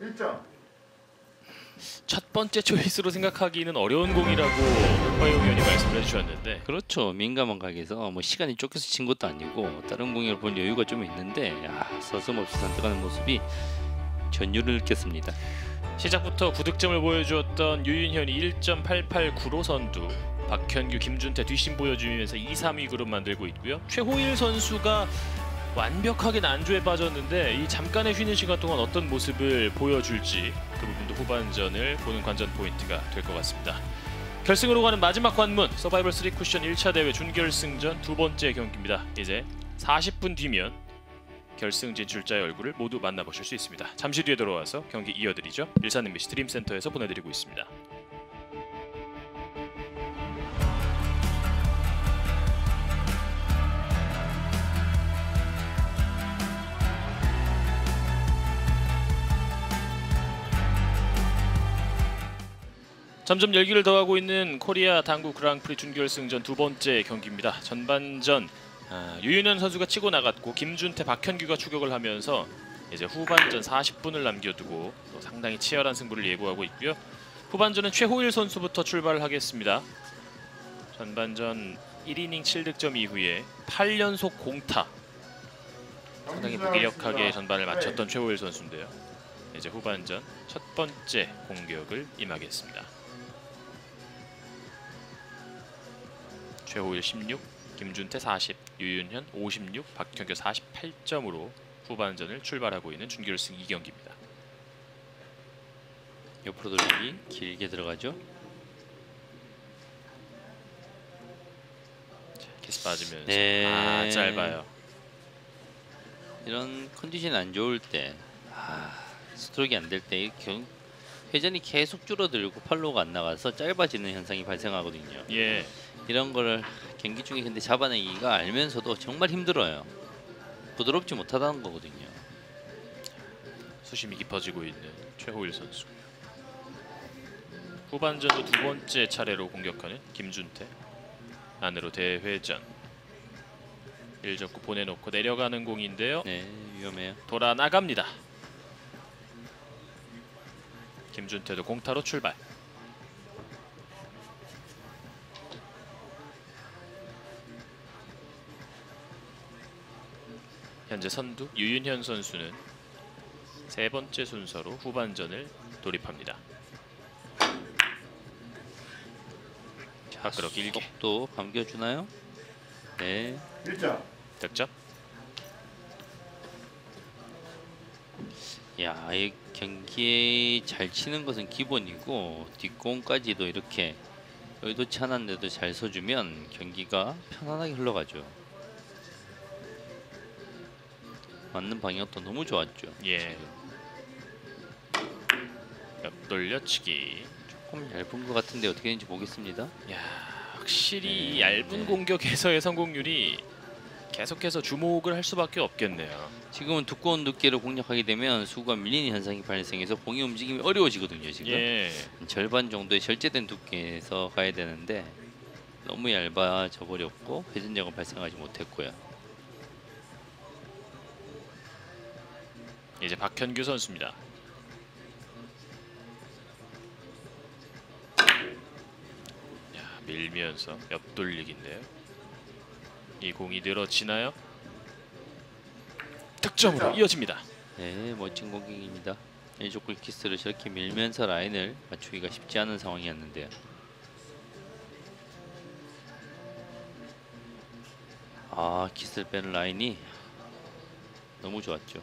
1점 첫 번째 초이스로 생각하기는 어려운 공이라고 허영 의원이 말씀을 해주셨는데 그렇죠. 민감한 각에서 뭐 시간이 쫓겨서 친 것도 아니고 다른 공을 볼 여유가 좀 있는데 아, 서슴없이 선택하는 모습이 전율을 느꼈습니다. 시작부터 9득점을 보여주었던 유윤현이 1.889로 선두 박현규, 김준태 뒷심 보여주면서 2, 3위 그룹 만들고 있고요 최호일 선수가 완벽하게 난조에 빠졌는데 이 잠깐의 쉬는 시간 동안 어떤 모습을 보여줄지 그 부분도 후반전을 보는 관전 포인트가 될 것 같습니다 결승으로 가는 마지막 관문 서바이벌 3 쿠션 1차 대회 준결승전 두 번째 경기입니다 이제 40분 뒤면 결승 진출자의 얼굴을 모두 만나보실 수 있습니다. 잠시 뒤에 돌아와서 경기 이어드리죠. 일산 MBC 드림센터에서 보내드리고 있습니다. 점점 열기를 더하고 있는 코리아 당구 그랑프리 준결승전 두 번째 경기입니다. 전반전 아, 유윤현 선수가 치고 나갔고 김준태, 박현규가 추격을 하면서 이제 후반전 40분을 남겨두고 또 상당히 치열한 승부를 예고하고 있고요. 후반전은 최호일 선수부터 출발하겠습니다. 전반전 1이닝 7득점 이후에 8연속 공타 상당히 무기력하게 전반을 마쳤던 최호일 선수인데요. 이제 후반전 첫 번째 공격을 임하겠습니다. 최호일 16, 김준태 40, 유윤현 56, 박현규 48점으로 후반전을 출발하고 있는 준결승 2경기입니다. 옆으로 돌리기 길게 들어가죠. 키스 빠지면서 네. 아 짧아요. 이런 컨디션 안 좋을 때 아, 스트로크가 안될 때 회전이 계속 줄어들고 팔로우가 안 나가서 짧아지는 현상이 발생하거든요. 예, 이런 거를 경기 중에 근데 잡아내기가 알면서도 정말 힘들어요. 부드럽지 못하다는 거거든요. 수심이 깊어지고 있는 최호일 선수. 후반전도 두 번째 차례로 공격하는 김준태. 안으로 대회전. 1접구 보내놓고 내려가는 공인데요. 네, 위험해요. 돌아 나갑니다. 김준태도 공타로 출발. 현재 선두 유윤현 선수는 세 번째 순서로 후반전을 돌입합니다. 밖으로 길게 속도 감겨주나요? 네, 1점. 득점. 야, 이 경기에 잘 치는 것은 기본이고 뒷공까지도 이렇게 의도치 않았는데도 잘 서주면 경기가 편안하게 흘러가죠. 맞는 방향도 너무 좋았죠. 예. 옆돌려치기. 조금 얇은 것 같은데 어떻게 되는지 보겠습니다. 야, 확실히 네, 얇은 네. 공격에서의 성공률이 계속해서 주목을 할 수밖에 없겠네요. 지금은 두꺼운 두께를 공략하게 되면 수가 밀리는 현상이 발생해서 공의 움직임이 어려워지거든요. 지금 예. 절반 정도의 절제된 두께에서 가야 되는데 너무 얇아져 버렸고 회전력은 발생하지 못했고요. 이제 박현규 선수입니다. 야, 밀면서 옆돌리기인데요. 이 공이 늘어지나요? 득점으로 이어집니다. 네, 멋진 공격입니다. 일족골 키스를 저렇게 밀면서 라인을 맞추기가 쉽지 않은 상황이었는데요. 아, 키스를 빼는 라인이 너무 좋았죠.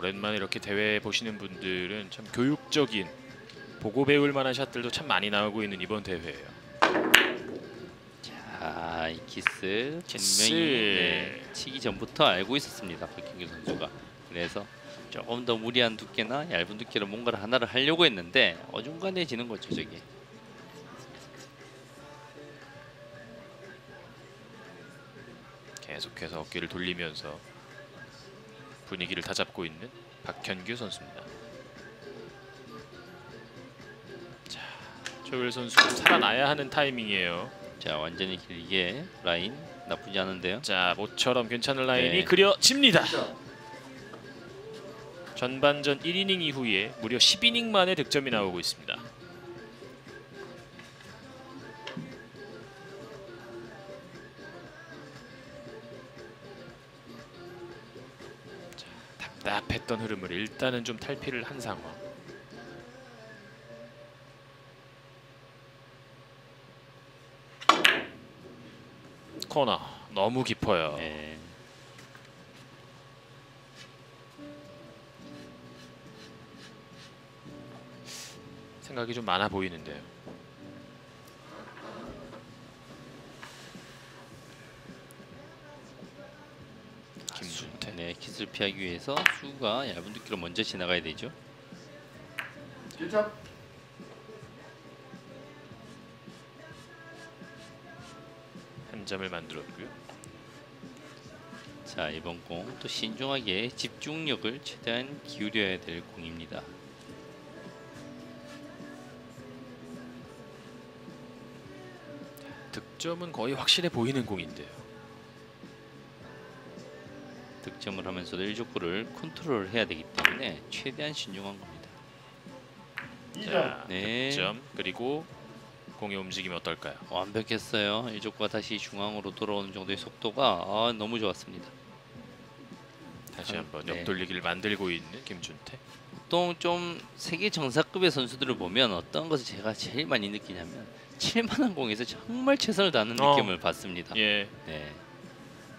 오랜만에 이렇게 대회 보시는 분들은 참 교육적인 보고 배울 만한 샷들도 참 많이 나오고 있는 이번 대회예요. 자, 이 키스 키스. 분명히 네, 치기 전부터 알고 있었습니다. 박현규 선수가. 그래서 조금 더 무리한 두께나 얇은 두께로 뭔가를 하나를 하려고 했는데 어중간해지는 거죠, 저게. 계속해서 어깨를 돌리면서 분위기를 다잡고 있는 박현규 선수입니다. 자, 조율 선수 살아나야 하는 타이밍이에요. 자, 완전히 길게 라인 나쁘지 않은데요. 자, 모처럼 괜찮은 라인이 네. 그려집니다. 1점. 전반전 1이닝 이후에 무려 10이닝 만에 득점이 나오고 있습니다. 답답했던 흐름을 일단은 좀 탈피를 한 상황. 코너 너무 깊어요. 네. 생각이 좀 많아 보이는데요. 김준 태. 네, 킷을 피하기 위해서 수가 얇은 두께로 먼저 지나가야 되죠. 1점. 한 점을 만들었고요. 자, 이번 공 또 신중하게 집중력을 최대한 기울여야 될 공입니다. 득점은 거의 확실해 보이는 공인데요. 득점을 하면서도 1족구를 컨트롤해야 되기 때문에 최대한 신중한 겁니다. 2점. 자, 네. 득점 그리고 공의 움직임이 어떨까요? 완벽했어요. 1족구가 다시 중앙으로 돌아오는 정도의 속도가 아, 너무 좋았습니다. 다시 한번 네. 옆돌리기를 만들고 있는 김준태. 보통 좀 세계 정상급의 선수들을 보면 어떤 것을 제가 제일 많이 느끼냐면 7만원 공에서 정말 최선을 다하는 어. 느낌을 받습니다. 예, 네.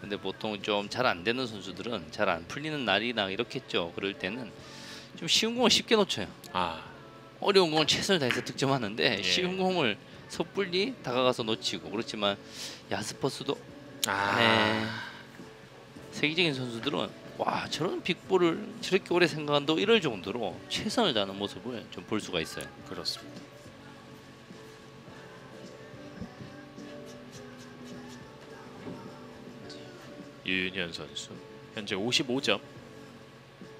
근데 보통 좀 잘 안 되는 선수들은 잘 안 풀리는 날이나 이렇겠죠. 그럴 때는 좀 쉬운 공을 쉽게 놓쳐요. 아, 어려운 공을 최선을 다해서 득점하는데 예. 쉬운 공을 섣불리 다가가서 놓치고 그렇지만 야스퍼스도 아, 네. 세계적인 선수들은 와 저런 빅볼을 저렇게 오래 생각한다고 이럴 정도로 최선을 다하는 모습을 좀 볼 수가 있어요. 그렇습니다. 유윤현 선수 현재 55점.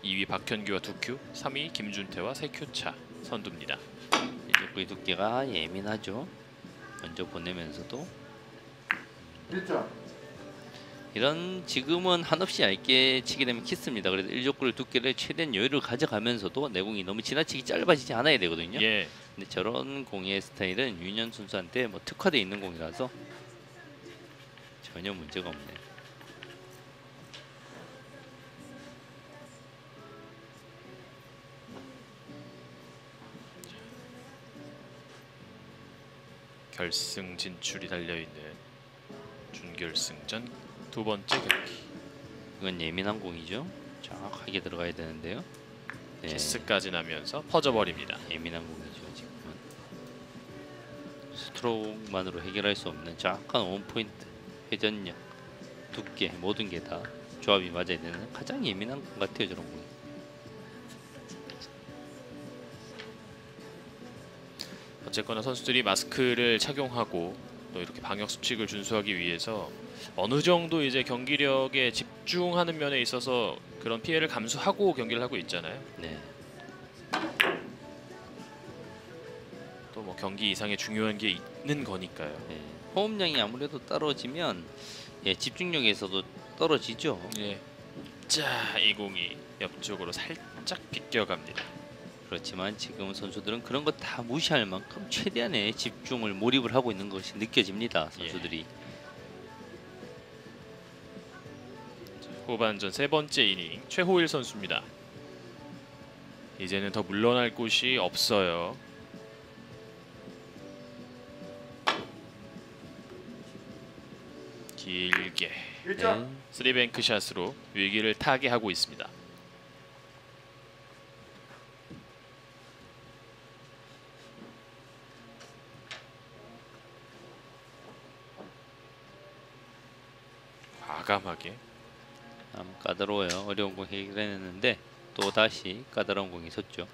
2위 박현규와 2큐, 3위 김준태와 3큐 차 선두입니다. 일족구의 두께가 예민하죠. 먼저 보내면서도 1점 이런 지금은 한없이 얇게 치게 되면 키스입니다. 그래서 일족구를 두께를 최대한 여유를 가져가면서도 내공이 너무 지나치게 짧아지지 않아야 되거든요. 예. 근데 저런 공의 스타일은 윤현 선수한테 뭐 특화돼 있는 공이라서 전혀 문제가 없네요. 결승 진출이 달려 있는 준결승전 두 번째 경기. 이건 예민한 공이죠. 정확하게 들어가야 되는데요. 네, 키스까지 나면서 퍼져버립니다. 예민한 공이죠 지금은. 스트로크만으로 해결할 수 없는 정확한 원포인트, 회전력, 두께 모든 게 다 조합이 맞아야 되는 가장 예민한 공 같아요 저런 공. 어쨌거나 선수들이 마스크를 착용하고 또 이렇게 방역 수칙을 준수하기 위해서 어느 정도 이제 경기력에 집중하는 면에 있어서 그런 피해를 감수하고 경기를 하고 있잖아요. 네. 또 뭐 경기 이상의 중요한 게 있는 거니까요. 네. 호흡량이 아무래도 떨어지면 예, 집중력에서도 떨어지죠. 예. 자, 이 공이 옆쪽으로 살짝 비껴갑니다. 그렇지만 지금 선수들은 그런 거 다 무시할 만큼 최대한의 집중을 몰입을 하고 있는 것이 느껴집니다. 선수들이. 후반전 세 번째 이닝 최호일 선수입니다. 이제는 더 물러날 곳이 없어요. 길게 1점 네. 쓰리뱅크 샷으로 위기를 타개하고 있습니다. 과감하게 참 까다로워요. 어려운 공 해결해냈는데 또 다시 까다로운 공이 섰죠.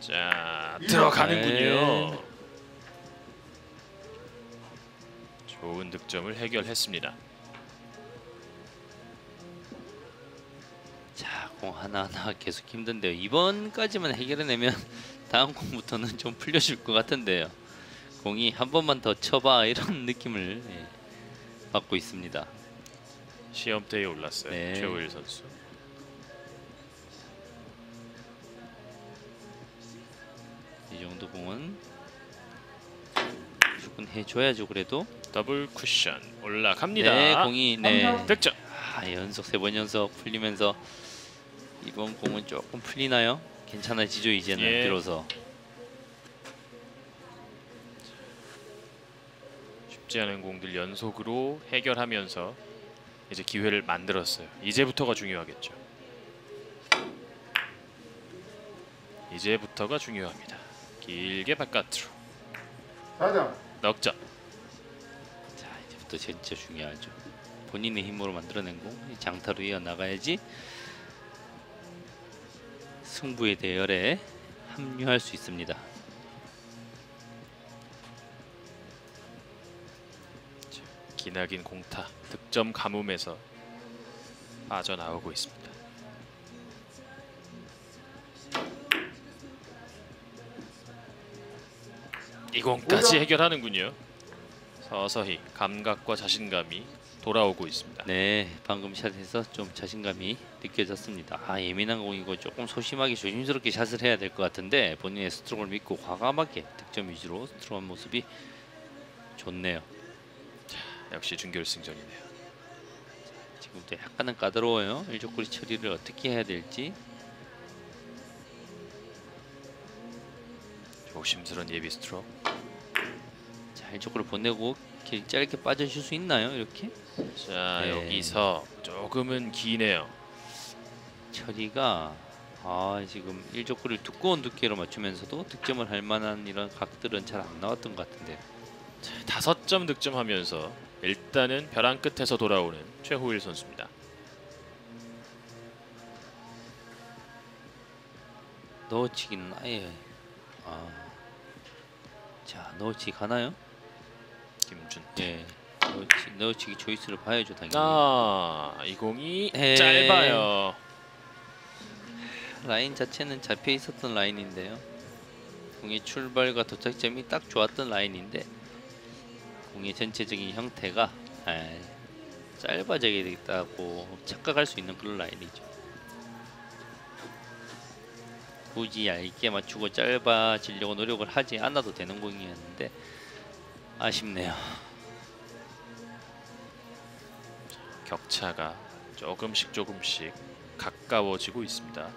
자 들어가는군요. 네. 좋은 득점을 해결했습니다. 자, 공 하나하나 계속 힘든데요. 이번까지만 해결해내면 [LAUGHS] 다음 공부터는 좀 풀려줄 것 같은데요. 공이 한 번만 더 쳐봐 이런 [LAUGHS] 느낌을 예, 받고 있습니다. 시험대에 올랐어요. 네. 최호일 선수. 이 정도 공은 무조건 해줘야죠. 그래도 더블 쿠션 올라갑니다. 네, 공이 네 득점. 아, 연속 세 번 연속 풀리면서 이번 공은 조금 풀리나요? 괜찮아지죠 이제는 예. 비로소. 쉽지 않은 공들 연속으로 해결하면서 이제 기회를 만들었어요. 이제부터가 중요하겠죠. 이제부터가 중요합니다. 길게 바깥으로 4점 자 넉점. 이제부터 진짜 중요하죠. 본인의 힘으로 만들어낸 공 장타로 이어 나가야지 승부의 대열에 합류할 수 있습니다. 기나긴 공타 득점 가뭄에서 빠져나오고 있습니다. 이 공까지 오점. 해결하는군요. 서서히 감각과 자신감이 돌아오고 있습니다. 네, 방금 샷에서 좀 자신감이 느껴졌습니다. 아 예민한 공이고 조금 소심하게 조심스럽게 샷을 해야 될 것 같은데 본인의 스트로크를 믿고 과감하게 득점 위주로 스트로크한 모습이 좋네요. 역시 준결승전이네요. 지금도 약간은 까다로워요. 일족구리 처리를 어떻게 해야 될지. 조심스런 예비 스트로크. 자, 일족구를 보내고 길 짧게 빠져줄 수 있나요? 이렇게 자 네. 여기서 조금은 기네요. 처리가 아 지금 일족구를 두꺼운 두께로 맞추면서도 득점을 할 만한 이런 각들은 잘 안 나왔던 것 같은데. 다섯 점 득점하면서 일단은 벼랑 끝에서 돌아오는 최호일 선수입니다. 넣어치기는 아예 아. 자 넣어치기 가나요? 김준태. 예. 넣어치, 넣어치기 초이스를 봐야죠 당연히. 아, 이 공이 에이. 짧아요. 라인 자체는 잡혀 있었던 라인인데요. 공의 출발과 도착점이 딱 좋았던 라인인데 공의 전체적인 형태가 아, 짧아지게 되겠다고 착각할 수 있는 그런 라인이죠. 굳이 얇게 맞추고 짧아지려고 노력을 하지 않아도 되는 공이었는데 아쉽네요. 격차가 조금씩 조금씩 가까워지고 있습니다.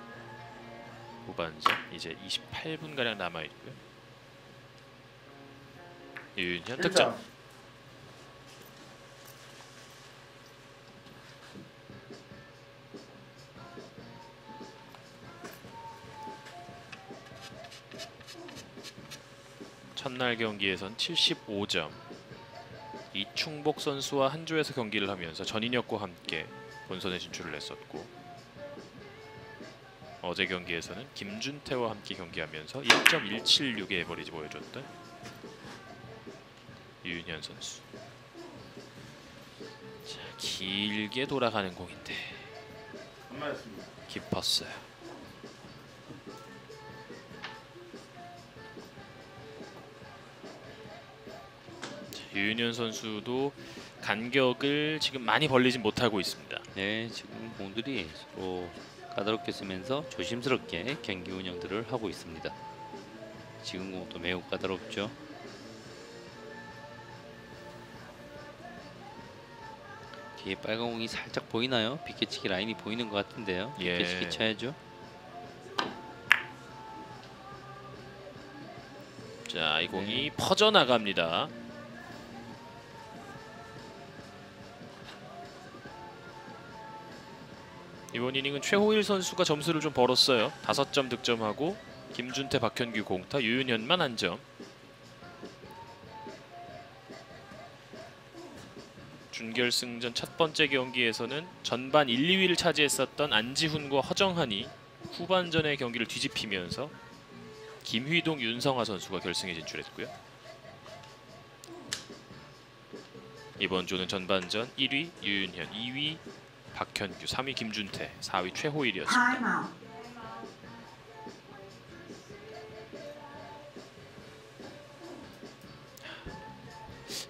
후반전 이제 28분 가량 남아 있고요. 유윤현 득점. 첫날 경기에선 75점. 이충복 선수와 한 조에서 경기를 하면서 전인혁과 함께 본선에 진출을 했었고 어제 경기에서는 김준태와 함께 경기하면서 1.176의 에버리지 보여줬던 유윤현 선수. 자, 길게 돌아가는 공인데. 깊었어요. 유윤현 선수도 간격을 지금 많이 벌리진 못하고 있습니다. 네, 지금 공들이 서로 까다롭게 쓰면서 조심스럽게 경기 운영들을 하고 있습니다. 지금 공도 매우 까다롭죠. 뒤에 빨간 공이 살짝 보이나요? 비켜치기 라인이 보이는 것 같은데요. 예. 비켜치기 쳐야죠. 자, 이 공이 퍼져 나갑니다. 이번 이닝은 최호일 선수가 점수를 좀 벌었어요. 다섯 점 득점하고 김준태, 박현규 공타, 유윤현만 한 점. 준결승전 첫 번째 경기에서는 전반 1, 2위를 차지했었던 안지훈과 허정한이 후반전의 경기를 뒤집히면서 김휘동, 윤성화 선수가 결승에 진출했고요. 이번 조는 전반전 1위 유윤현, 2위 박현규, 3위 김준태, 4위 최호일이었습니다.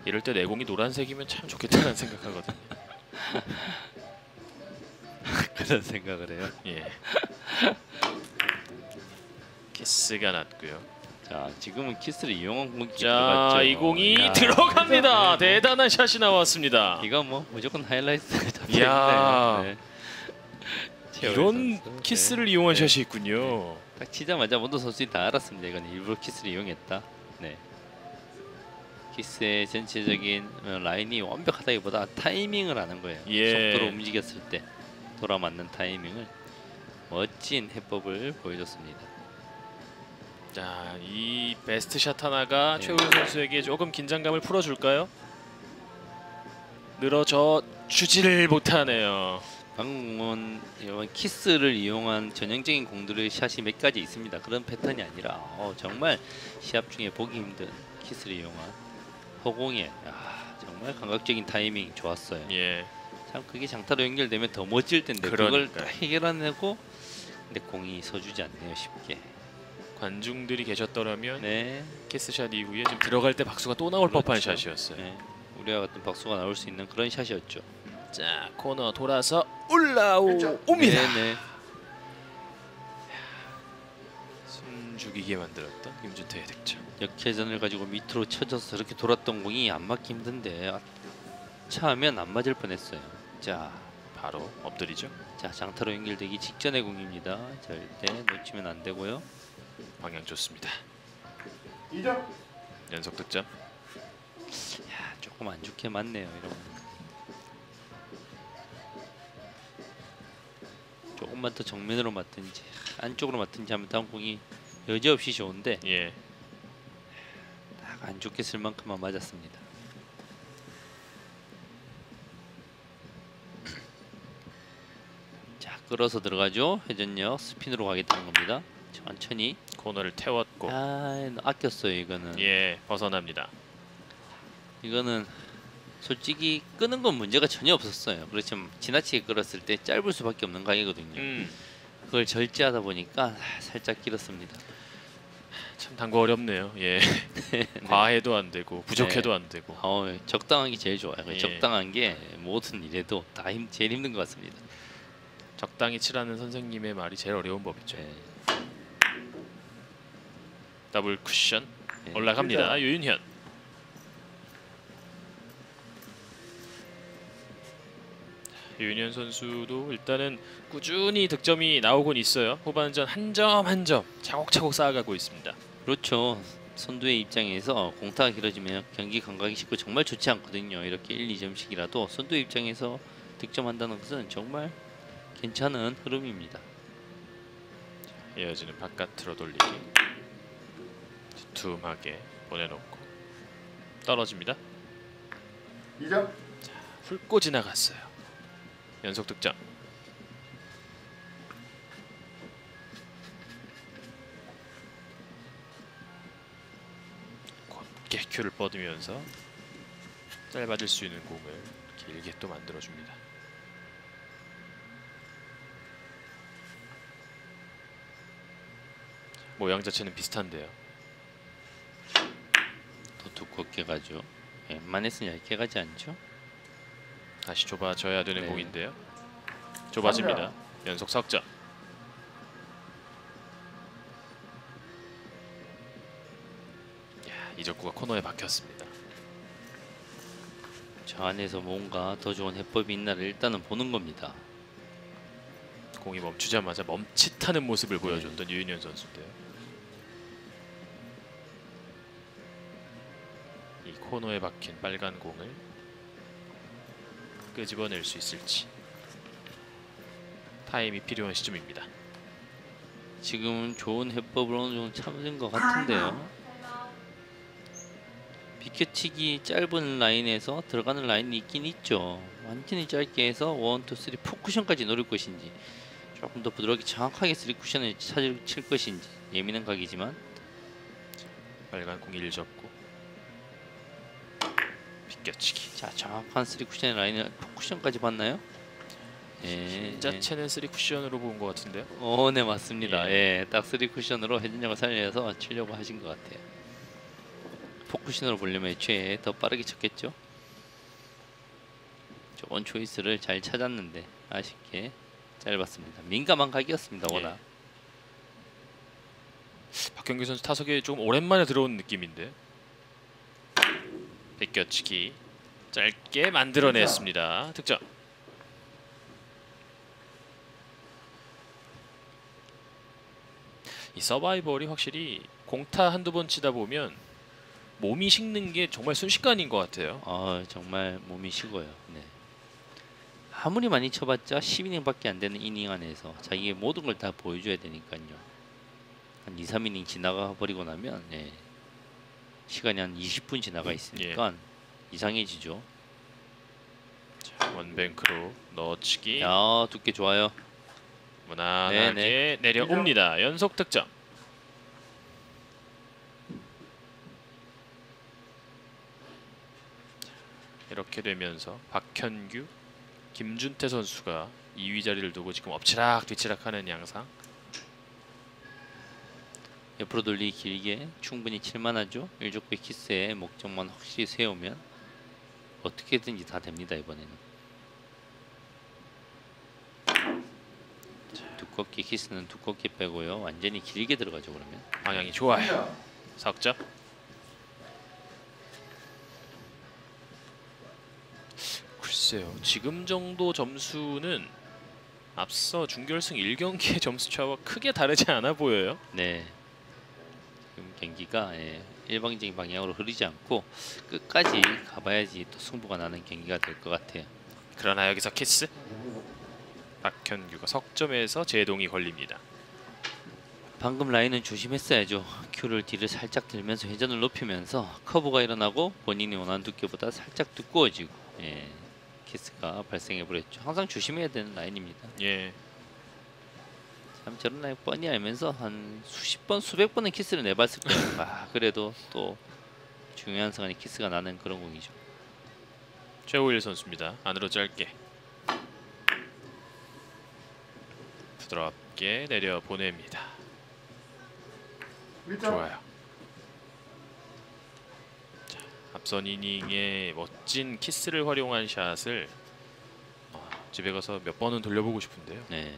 이럴 때 내공이 노란색이면 참 좋겠다는 [LAUGHS] 생각하거든요. [LAUGHS] 그런 생각을 해요. 예. [LAUGHS] 키스가 났고요. 자, 지금은 키스를 이용한 공이 자, 들어갔죠. 이 공이 이야. 들어갑니다. 대단한 샷이 나왔습니다. 이거 뭐 무조건 하이라이트 [LAUGHS] 이야. 잡혀있네요. 네. 최호일 이런 선수. 네. 키스를 이용한 네. 샷이 있군요. 딱 치자마자 모든 선수들이 다 알았습니다. 이건 일부러 키스를 이용했다. 네. 키스의 전체적인 어, 라인이 완벽하다기보다 타이밍을 하는 거예요. 예. 속도로 움직였을 때 돌아 맞는 타이밍을 멋진 해법을 보여줬습니다. 자, 이 베스트 샷 하나가 네. 최우현 선수에게 조금 긴장감을 풀어줄까요? 늘어져 주지를 못하네요. 방금은 이런 키스를 이용한 전형적인 공들의 샷이 몇 가지 있습니다. 그런 패턴이 아니라 어, 정말 시합 중에 보기 힘든 키스를 이용한 허공에 야, 정말 감각적인 타이밍 좋았어요. 예, 참 그게 장타로 연결되면 더 멋질 텐데 그걸 그러니까요. 다 해결해내고 근데 공이 서주지 않네요 쉽게. 관중들이 계셨더라면 네, 키스샷 이후에 지금 들어갈 때 박수가 또 나올 법한 그렇죠. 샷이었어요. 네. 우리와 같은 박수가 나올 수 있는 그런 샷이었죠. 자, 코너 돌아서 올라옵니다. 네, 네. 숨 죽이게 만들었던 김준태의 득점. 역회전을 가지고 밑으로 쳐져서 저렇게 돌았던 공이 안 맞기 힘든데 아, 차하면 안 맞을 뻔했어요. 자, 바로 엎드리죠. 자 장타로 연결되기 직전의 공입니다. 절대 놓치면 안 되고요. 방향 좋습니다. 2점. 연속 득점. 야, 조금 안 좋게 맞네요. 이런 거. 조금만 더 정면으로 맞든지 안쪽으로 맞든지 하면 다음 공이 여지없이 좋은데 예. 딱 안 좋게 쓸 만큼만 맞았습니다. 자 끌어서 들어가죠. 회전력 스핀으로 가겠다는 겁니다. 천천히. 코너를 태웠고 아 아꼈어요 이거는. 예, 벗어납니다. 이거는 솔직히 끄는 건 문제가 전혀 없었어요. 그렇지만 지나치게 끌었을 때 짧을 수밖에 없는 강이거든요. 음, 그걸 절제하다 보니까 살짝 길었습니다. 참 당구 어렵네요. 예. [LAUGHS] 과해도 안 되고 부족해도 네. 안 되고. 어, 적당한 게 제일 좋아요. 예. 적당한 게 모든 일에도 다 힘, 제일 힘든 것 같습니다. 적당히 치라는 선생님의 말이 제일 어려운 법이죠. 네. 더블 쿠션 네. 올라갑니다. 유윤현. 유윤현 선수도 일단은 꾸준히 득점이 나오곤 있어요. 후반전 한 점 한 점 차곡차곡 쌓아가고 있습니다. 그렇죠. 선두의 입장에서 공타가 길어지면 경기 감각이 쉽고 정말 좋지 않거든요. 이렇게 1, 2점씩이라도 선두의 입장에서 득점한다는 것은 정말 괜찮은 흐름입니다. 이어지는 바깥으로 돌리기 두툼하게 보내놓고 떨어집니다. 2점. 훑고 지나갔어요. 연속 득점. 곧게 큐를 뻗으면서 짧아질 수 있는 공을 길게 또 만들어줍니다. 모양 자체는 비슷한데요. 더 두껍게 가죠. 예, 웬만해서는 얇게 가지 않죠. 다시 좁아져야 되는 네. 공인데요. 좁아집니다. 연속 석점. 야, 이적구가 코너에 박혔습니다. 저 안에서 뭔가 더 좋은 해법이 있나를 일단은 보는 겁니다. 공이 멈추자마자 멈칫하는 모습을 보여줬던 유인현 선수인데요. 이 코너에 박힌 빨간 공을 끄집어낼 수 있을지 타임이 필요한 시점입니다. 지금은 좋은 어느 정도 찾은 것 같은데요. 비켜치기 짧은 라인에서 들어가는 라인이 있긴 있죠. 완전히 짧게 해서 one, two, three four쿠션까지 노릴 것인지 조금 더 부드럽게 정확하게 쓰리 쿠션을 찾을 칠 것인지 예민한 각이지만 빨간 공 일적구 비껴치기. 자 정확한 쓰리 쿠션의 라인을 four쿠션까지 봤나요? 예, 힘 자체는 3 쿠션으로 본 것 같은데요. 어, 네 맞습니다. 예. 예, 딱 쓰리 쿠션으로 회전력을 살려서 치려고 하신 것 같아요. four쿠션으로 보려면 애초에 더 빠르게 쳤겠죠. 좋은 choice를 잘 찾았는데 아쉽게 짧았습니다. 민감한 각이었습니다. 예. 워낙. 박경규 선수 타석에 좀 오랜만에 들어온 느낌인데. 비껴치기 짧게 만들어냈습니다. 득점. 이 서바이벌이 확실히 공타 한두 번 치다 보면 몸이 식는 게 정말 순식간인 것 같아요. 어, 정말 몸이 식어요. 네. 아무리 많이 쳐봤자 10이닝밖에 안 되는 이닝 안에서 자기의 모든 걸 다 보여줘야 되니까요. 한 2, 3이닝 지나가 버리고 나면 예, 시간이 한 20분 지나가 있으니까 이상해지죠. 자, 원뱅크로 넣어치기 야 두께 좋아요. 무난하게 네, 내려옵니다. 연속 득점. 이렇게 되면서 박현규, 김준태 선수가 2위 자리를 두고 지금 엎치락 뒤치락하는 양상. 옆으로 돌리 길게 충분히 칠만하죠. 일족배 키스에 목적만 확실히 세우면 어떻게든지 다 됩니다 이번에는. 자, 두껍게 키스는 두껍게 빼고요. 완전히 길게 들어가죠 그러면. 방향이 좋아요. 석점. 글쎄요. 지금 정도 점수는 앞서 준결승 1경기의 [LAUGHS] 점수 차와 크게 다르지 않아 보여요. 네. 경기가 예, 일방적인 방향으로 흐르지 않고 끝까지 가봐야지 또 승부가 나는 경기가 될 것 같아요. 그러나 여기서 키스. 박현규가 석점에서 제동이 걸립니다. 방금 라인은 조심했어야죠. 큐를 뒤를 살짝 들면서 회전을 높이면서 커브가 일어나고 본인이 원하는 두께보다 살짝 두꺼워지고 예, 키스가 발생해 버렸죠. 항상 조심해야 되는 라인입니다. 예. 참 저런 라인 뻔히 알면서 한 수십 번, 수백 번은 키스를 내봤을 거예요. [LAUGHS] 아 그래도 또 중요한 순간에 키스가 나는 그런 공이죠. 최호일 선수입니다. 안으로 짧게 부드럽게 내려 보냅니다. 1점. 좋아요. 자, 앞선 이닝에 멋진 키스를 활용한 샷을 어, 집에 가서 몇 번은 돌려보고 싶은데요. 네.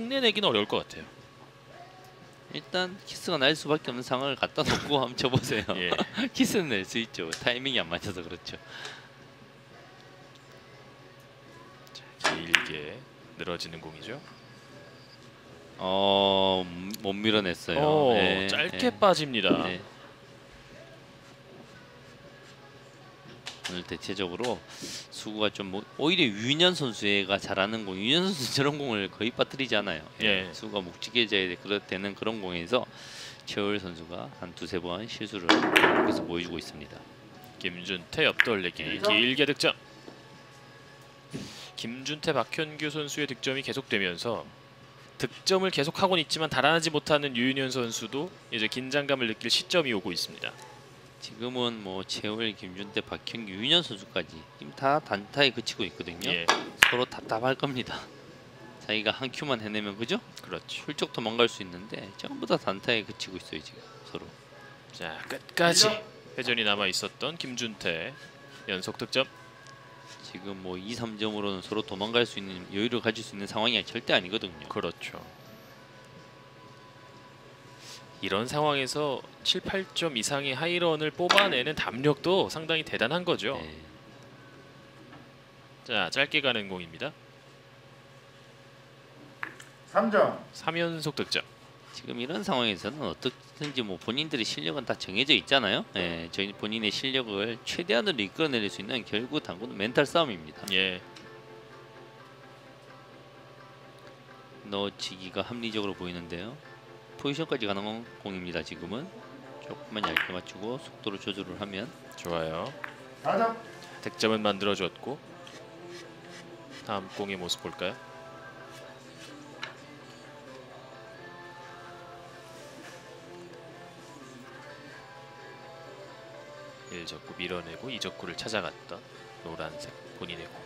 흉내 내기는 어려울 것 같아요. 일단 키스가 날 수밖에 없는 상황을 갖다 놓고 한번 쳐보세요. [LAUGHS] 예. [LAUGHS] 키스는 낼 수 있죠. 타이밍이 안 맞아서 그렇죠. 길게 늘어지는 공이죠. 어, 음, 못 밀어냈어요. 오, 네, 짧게 네. 빠집니다. 네. 오늘 대체적으로 수구가 좀 뭐, 오히려 유인현 선수가 잘하는 공, 유인현 선수 [LAUGHS] 저런 공을 거의 빠뜨리지 않아요. 예. 수구가 묵직해져야 되는 그런 공에서 최호일 선수가 한 두세 번 실수를 계속해서 보여주고 있습니다. 김준태 옆돌리기 길게 득점. 김준태 박현규 선수의 득점이 계속되면서 득점을 계속하고는 있지만 달아나지 못하는 유인현 선수도 이제 긴장감을 느낄 시점이 오고 있습니다. 지금은 뭐 최호일, 김준태, 박현규, 유인현 선수까지 지금 다 단타에 그치고 있거든요. 예, 서로 답답할 겁니다. 자기가 한 큐만 해내면 그죠? 그렇죠. 훌쩍 도망갈 수 있는데 전부 다 단타에 그치고 있어요 지금 서로. 자 끝까지 회전이 남아 있었던 김준태 연속 득점. 지금 뭐 2, 3점으로는 서로 도망갈 수 있는 여유를 가질 수 있는 상황이 절대 아니거든요. 그렇죠. 이런 상황에서 7, 8점 이상의 하이런을 뽑아내는 담력도 상당히 대단한 거죠. 네. 자 짧게 가는 공입니다. 3점. 3연속 득점. 지금 이런 상황에서는 어떻든지 뭐 본인들의 실력은 다 정해져 있잖아요. 네, 저희 본인의 실력을 최대한으로 이끌어낼 수 있는 결국 당구는 멘탈 싸움입니다. 예, 넣어치기가 합리적으로 보이는데요. 포지션까지 가는 공입니다. 지금은 조금만 얇게 맞추고 속도를 조절을 하면 좋아요. 4점. 득점은 만들어줬고 다음 공의 모습 볼까요? 일적구 밀어내고 이적구를 찾아갔던 노란색 본인의 공.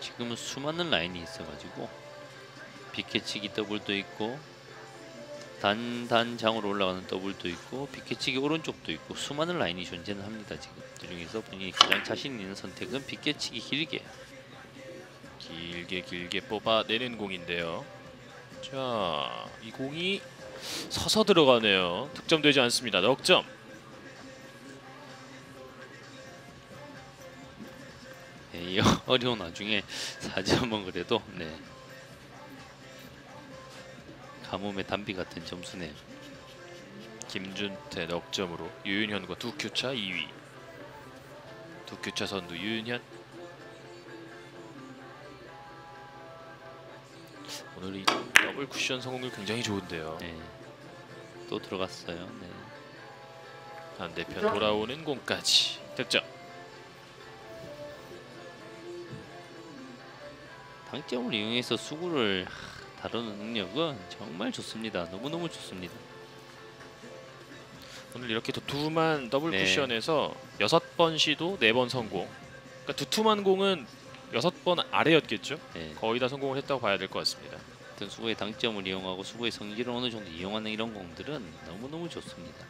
지금은 수많은 라인이 있어가지고 비켜치기 더블도 있고 단단장으로 올라가는 더블도 있고 비켜치기 오른쪽도 있고 수많은 라인이 존재는 합니다 지금 그 중에서 본인이 가장 자신 있는 선택은 비켜치기 길게 길게 길게 뽑아내는 공인데요. 자, 이 공이 서서 들어가네요. 득점되지 않습니다. 넉점. 네, 이 [LAUGHS] 어려운 와중에 4점은 그래도 네 가뭄의 단비 같은 점수네요 김준태 넉점으로 유윤현과 두 큐차 2위. 두 큐차 선두 유윤현. 오늘 이 더블 쿠션 성공률 굉장히 좋은데요. 네. 또 들어갔어요 네. 반대편 돌아오는 공까지 득점. 당점을 이용해서 수구를 하, 다루는 능력은 정말 좋습니다 너무너무 좋습니다 오늘 이렇게 두툼한 더블 네. 쿠션에서 여섯 번 시도 네 번 성공. 그러니까 두툼한 공은 여섯 번 아래였겠죠. 네. 거의 다 성공을 했다고 봐야 될 것 같습니다. 어떤 수구의 당점을 이용하고 수구의 성질을 어느 정도 이용하는 이런 공들은 너무너무 좋습니다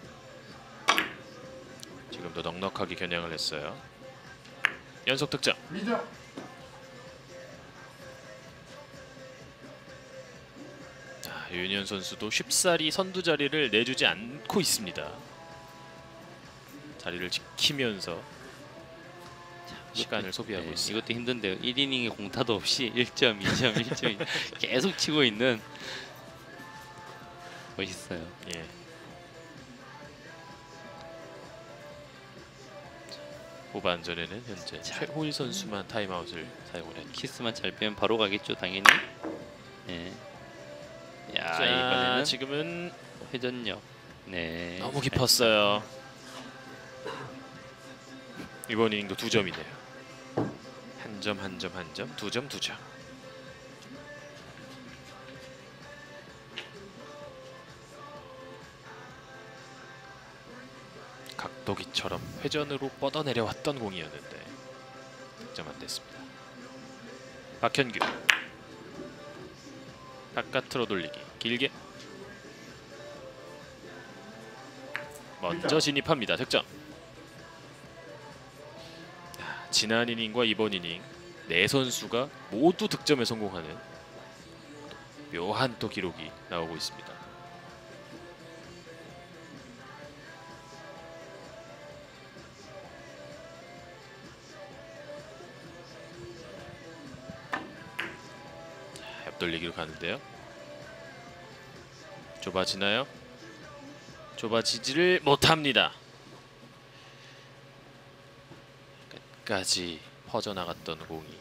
지금도 넉넉하게 겨냥을 했어요. 연속 득점. 유윤현 선수도 쉽사리 선두 자리를 내주지 않고 있습니다. 자리를 지키면서 시간을 소비하고 네, 있어요. 이것도 힘든데요 1이닝에 공타도 없이 1점 2점 1점 계속 치고 있는 멋있어요 예. 후반전에는 현재 최호일 선수만 타임아웃을 사용을 했죠. 키스만 잘 빼면 바로 가겠죠 당연히 네. 야 자, 이번에는 지금은 회전력 네 너무 깊었어요. 이번 이닝도 두 점이네요. 한 점, 한 점, 한 점, 두 점, 두 점. 격도기처럼 회전으로 뻗어 내려왔던 공이었는데 득점 안 됐습니다. 박현규 바깥으로 돌리기 길게 먼저 진입합니다. 득점. 야, 지난 이닝과 이번 이닝 네 선수가 모두 득점에 성공하는 또 묘한 또 기록이 나오고 있습니다. 자, 옆돌리기로 가는데요. 좁아지나요? 좁아지지를 못합니다. 끝까지 퍼져나갔던 공이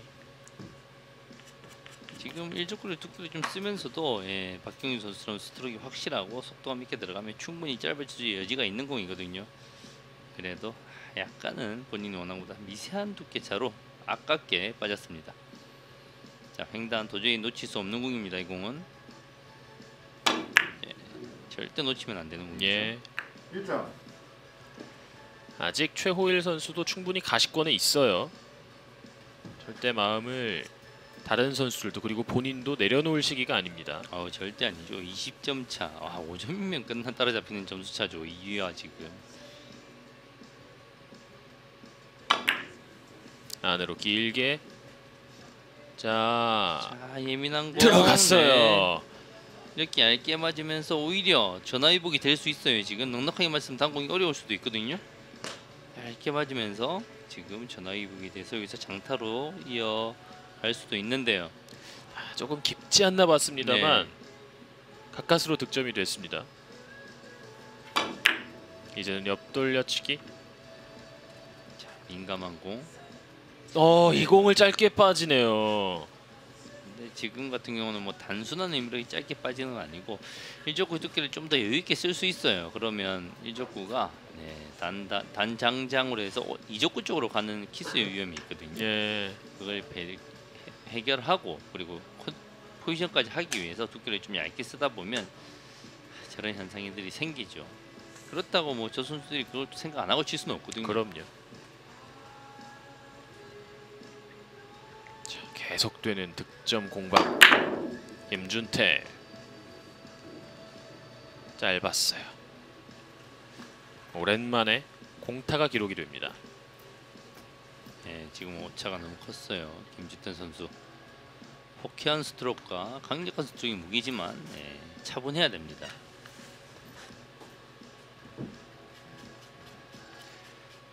지금 1족구를 뚝뚝이 좀 쓰면서도 예, 박경윤 선수처럼 스트로크가 확실하고 속도감 있게 들어가면 충분히 짧아질 여지가 있는 공이거든요. 그래도 약간은 본인이 원한 것보다 미세한 두께 차로 아깝게 빠졌습니다. 자, 횡단 도저히 놓칠 수 없는 공입니다. 이 공은 예, 절대 놓치면 안 되는 공이죠. 예 1점. 아직 최호일 선수도 충분히 가시권에 있어요. 절대 마음을 다른 선수들도 그리고 본인도 내려놓을 시기가 아닙니다. 아우 절대 아니죠. 20점 차. 아, 5점이면 끝나 따라잡히는 점수 차죠. 2위와 지금. 안으로 길게 자 자, 예민한 공. 네. 들어갔어요. 이렇게 얇게 맞으면서 오히려 전화위복이 될 수 있어요. 지금 넉넉하게 말씀 당공이 어려울 수도 있거든요. 얇게 맞으면서 지금 전화위복이 돼서 여기서 장타로 이어갈 수도 있는데요. 아, 조금 깊지 않나 봤습니다만 네. 가까스로 득점이 됐습니다. 이제는 옆돌려치기. 자, 민감한 공. 어, 이 공을 짧게 빠지네요. 근데 지금 같은 경우는 뭐 단순한 의미로 짧게 빠지는 건 아니고 일족구 두께를 좀 더 여유 있게 쓸 수 있어요. 그러면 일족구가 네, 단 단 단장장으로 해서 어, 이족구 쪽으로 가는 키스의 위험이 있거든요. 예. 그걸 배- 해- 해결하고 그리고 코- 포지션까지 하기 위해서 두께를 좀 얇게 쓰다 보면 저런 현상들이 생기죠. 그렇다고 뭐 저 선수들이 그걸 또 생각 안 하고 칠 수는 없거든요. 그럼요. 계속되는 득점 공방. 김준태. 짧았어요. 오랜만에 공타가 기록이 됩니다. 네, 지금 오차가 너무 컸어요. 김주태 선수. 호쾌한 스트로크가 강력한 스트로크이 무기지만 네, 차분해야 됩니다.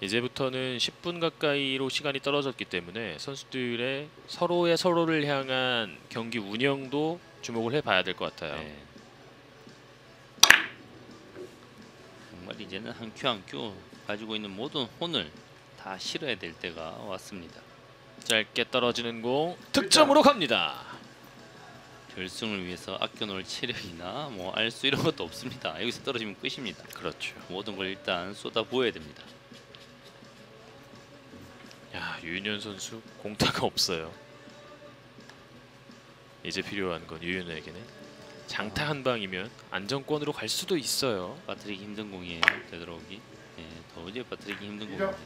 이제부터는 10분 가까이로 시간이 떨어졌기 때문에 선수들의 서로의 서로를 향한 경기 운영도 주목을 해봐야 될 것 같아요. 네. 정말 이제는 한 큐 한 큐 가지고 있는 모든 혼을 다 실어야 될 때가 왔습니다. 짧게 떨어지는 공 득점으로 갑니다. 결승을 위해서 아껴놓을 체력이나 뭐 알수 이런 것도 없습니다. 여기서 떨어지면 끝입니다. 그렇죠. 모든 걸 일단 쏟아 부어야 됩니다. 야 유윤현 선수 공타가 없어요. 이제 필요한 건 유윤현에게는 장타 한 방이면 안정권으로 갈 수도 있어요. 빠뜨리기 힘든 공이에요. 되돌아오기. 예, 도저히 빠뜨리기 힘든? 공입니다.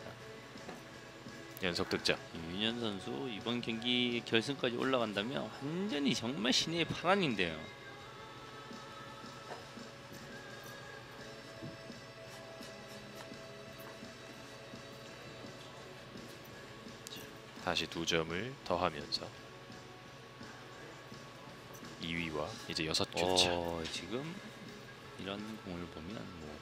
연속 득점. 윤현 선수 이번 경기 결승까지 올라간다면 완전히 정말 신의 파란인데요. 다시 두 점을 더하면서 2위와 이제 여섯 교차. 어, 지금 이런 공을 보면 뭐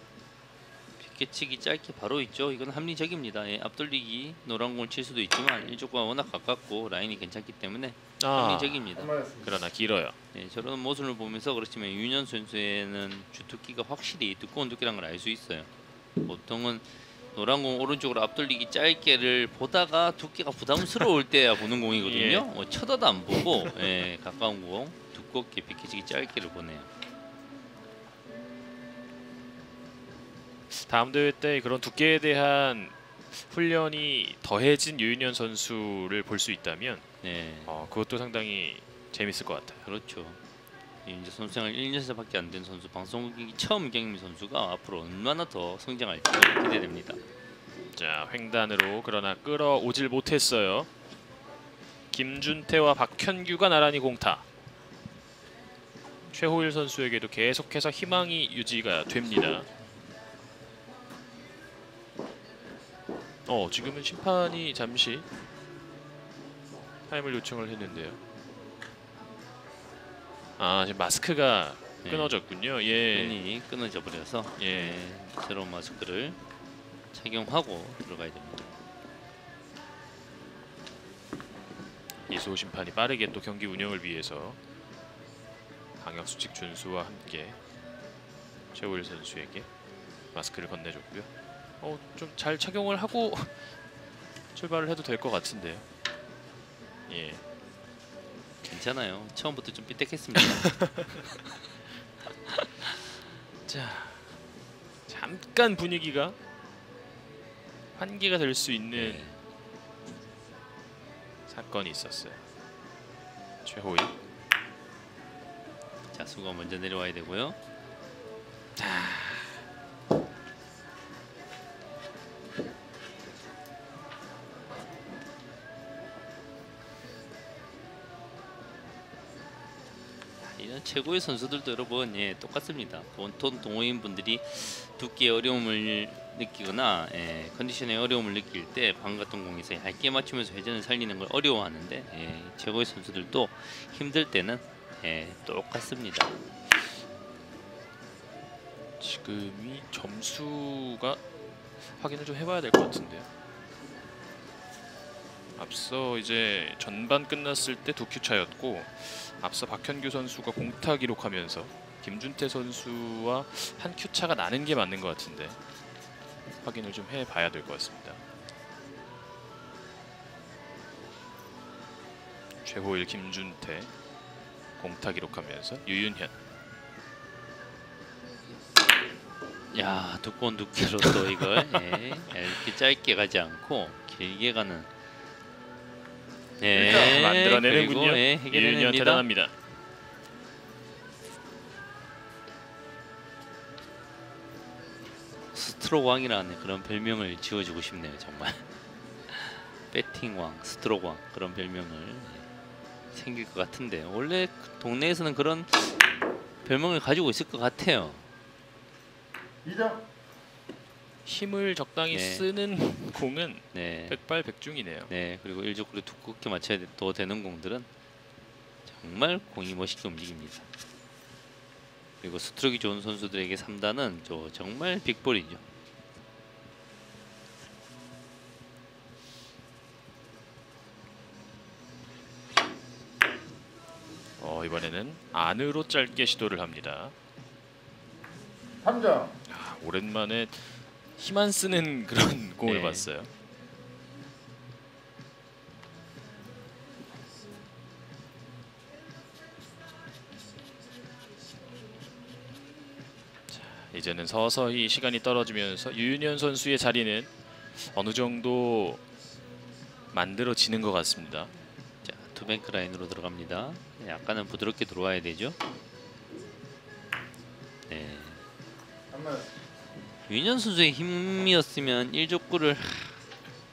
빗개치기 짧게 바로 있죠. 이건 합리적입니다. 예, 앞돌리기 노란 공을 칠 수도 있지만 이쪽과 워낙 가깝고 라인이 괜찮기 때문에 아, 합리적입니다. 그러나 길어요. 네, 저런 모습을 보면서 그렇지만 윤현 선수에는 주특기가 확실히 두꺼운 두께라는 걸알 수 있어요. 보통은 노란 공 오른쪽으로 앞돌리기 짧게를 보다가 두께가 부담스러울 때야 보는 공이거든요. [LAUGHS] 예. 어, 쳐다도 안 보고 예, 가까운 공 두껍게 비켜지기 짧게를 보내요. 다음 대회 때 그런 두께에 대한 훈련이 더해진 유윤현 선수를 볼 수 있다면 네, 어, 그것도 상당히 재밌을 것 같아요. 그렇죠. 이제 선수생활 1년차밖에 안 된 선수 방송국이 처음 경임 선수가 앞으로 얼마나 더 성장할지 기대됩니다. 자 횡단으로 그러나 끌어오질 못했어요. 김준태와 박현규가 나란히 공타. 최호일 선수에게도 계속해서 희망이 유지가 됩니다. 어 지금은 심판이 잠시 타임을 요청을 했는데요. 아 지금 마스크가 네. 끊어졌군요. 예. 끈이 끊어져 버려서 예. 네, 새로운 마스크를 착용하고 들어가야 됩니다. 이수호 심판이 빠르게 또 경기 운영을 위해서 방역 수칙 준수와 함께 최우일 선수에게 마스크를 건네줬고요. 어, 좀 잘 착용을 하고 [LAUGHS] 출발을 해도 될 것 같은데요. 예. 괜찮아요. 처음부터 좀 삐딱했습니다. [LAUGHS] 자, 잠깐 분위기가 환기가 될 수 있는 네. 사건이 있었어요. 최호일. 자 수가 먼저 내려와야 되고요. 이 최고의 선수들도 여러분 예 똑같습니다. 보통 동호인 분들이 두께의 어려움을 느끼거나 예, 컨디션의 어려움을 느낄 때 방 같은 공에서 얇게 맞추면서 회전을 살리는 걸 어려워하는데 예, 최고의 선수들도 힘들 때는 예, 똑같습니다. 지금이 점수가 확인을 좀 해봐야 될 것 같은데요. 앞서 이제 전반 끝났을 때 두 큐 차였고 앞서 박현규 선수가 공타 기록하면서 김준태 선수와 한 큐 차가 나는 게 맞는 것 같은데 확인을 좀 해봐야 될 것 같습니다. 최호일 김준태 공타 기록하면서 유윤현 야 두꺼운 두께로 또 이걸 예, 얇게 짧게 가지 않고 길게 가는 예, 만들어내는군요. 그리고, 예, 해결해냅니다. 대단합니다. 스트로크 왕이라는 그런 별명을 지어주고 싶네요 정말 [LAUGHS] 배팅 왕, 스트로크 왕 그런 별명을 예, 생길 것 같은데 원래 그 동네에서는 그런 별명을 가지고 있을 것 같아요. 2점 힘을 적당히 네. 쓰는 [LAUGHS] 공은 네. 백발백중이네요. 네 그리고 일적으로 두껍게 맞춰야 돼- 또 되는 공들은 정말 공이 멋있게 움직입니다. 그리고 스트로크 좋은 선수들에게 3단은 저 정말 빅볼이죠. 어, 이번에는 안으로 짧게 시도를 합니다. 3점 아, 오랜만에 힘 안 쓰는 그런 공을 네. 봤어요. 자, 이제는 서서히 시간이 떨어지면서 유윤현 선수의 자리는 어느 정도 만들어지는 것 같습니다. 자 투뱅크 라인으로 들어갑니다. 네, 약간은 부드럽게 들어와야 되죠. 네. 3번 윤현 선수의 힘이었으면 1족구를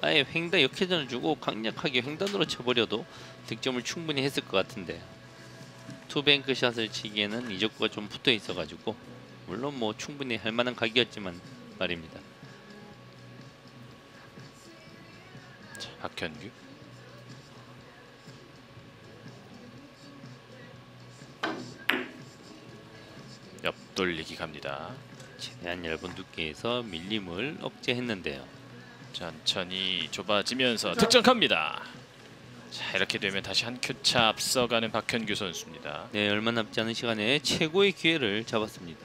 아예 횡단 역회전을 주고 강력하게 횡단으로 쳐버려도 득점을 충분히 했을 것 같은데 투뱅크 샷을 치기에는 2족구가 좀 붙어 있어가지고 물론 뭐 충분히 할 만한 각이었지만 말입니다. 박현규. 옆돌리기 갑니다. 최대한 얇은 두께에서 밀림을 억제했는데요. 천천히 좁아지면서 득점합니다. 자 이렇게 되면 다시 한 큐차 앞서가는 박현규 선수입니다. 네, 얼마 남지 않은 시간에 최고의 기회를 잡았습니다.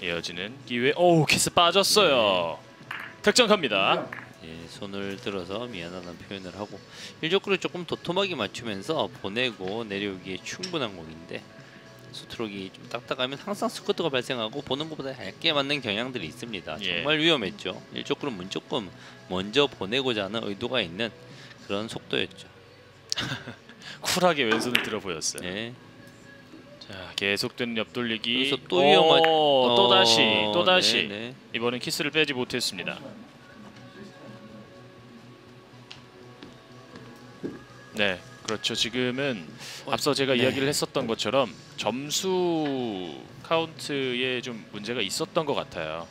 이어지는 기회. 오 키스 빠졌어요. 득점합니다. 예, 손을 들어서 미안하다는 표현을 하고 일적구를 조금 도톰하게 맞추면서 보내고 내려오기에 충분한 공인데 스트로크가 좀 딱딱하면 항상 스쿼트가 발생하고 보는 것보다 얇게 맞는 경향들이 있습니다. 예. 정말 위험했죠. 일조금 문조금 먼저 보내고자 하는 의도가 있는 그런 속도였죠. [LAUGHS] 쿨하게 왼손을 들어 보였어요. 네. 자, 계속되는 옆돌리기. 또 오, 또 다시, 어, 또 다시. 네, 네. 이번엔 키스를 빼지 못했습니다. 네, 그렇죠. 지금은 앞서 제가 네. 이야기를 했었던 것처럼 점수 카운트에 좀 문제가 있었던 것 같아요.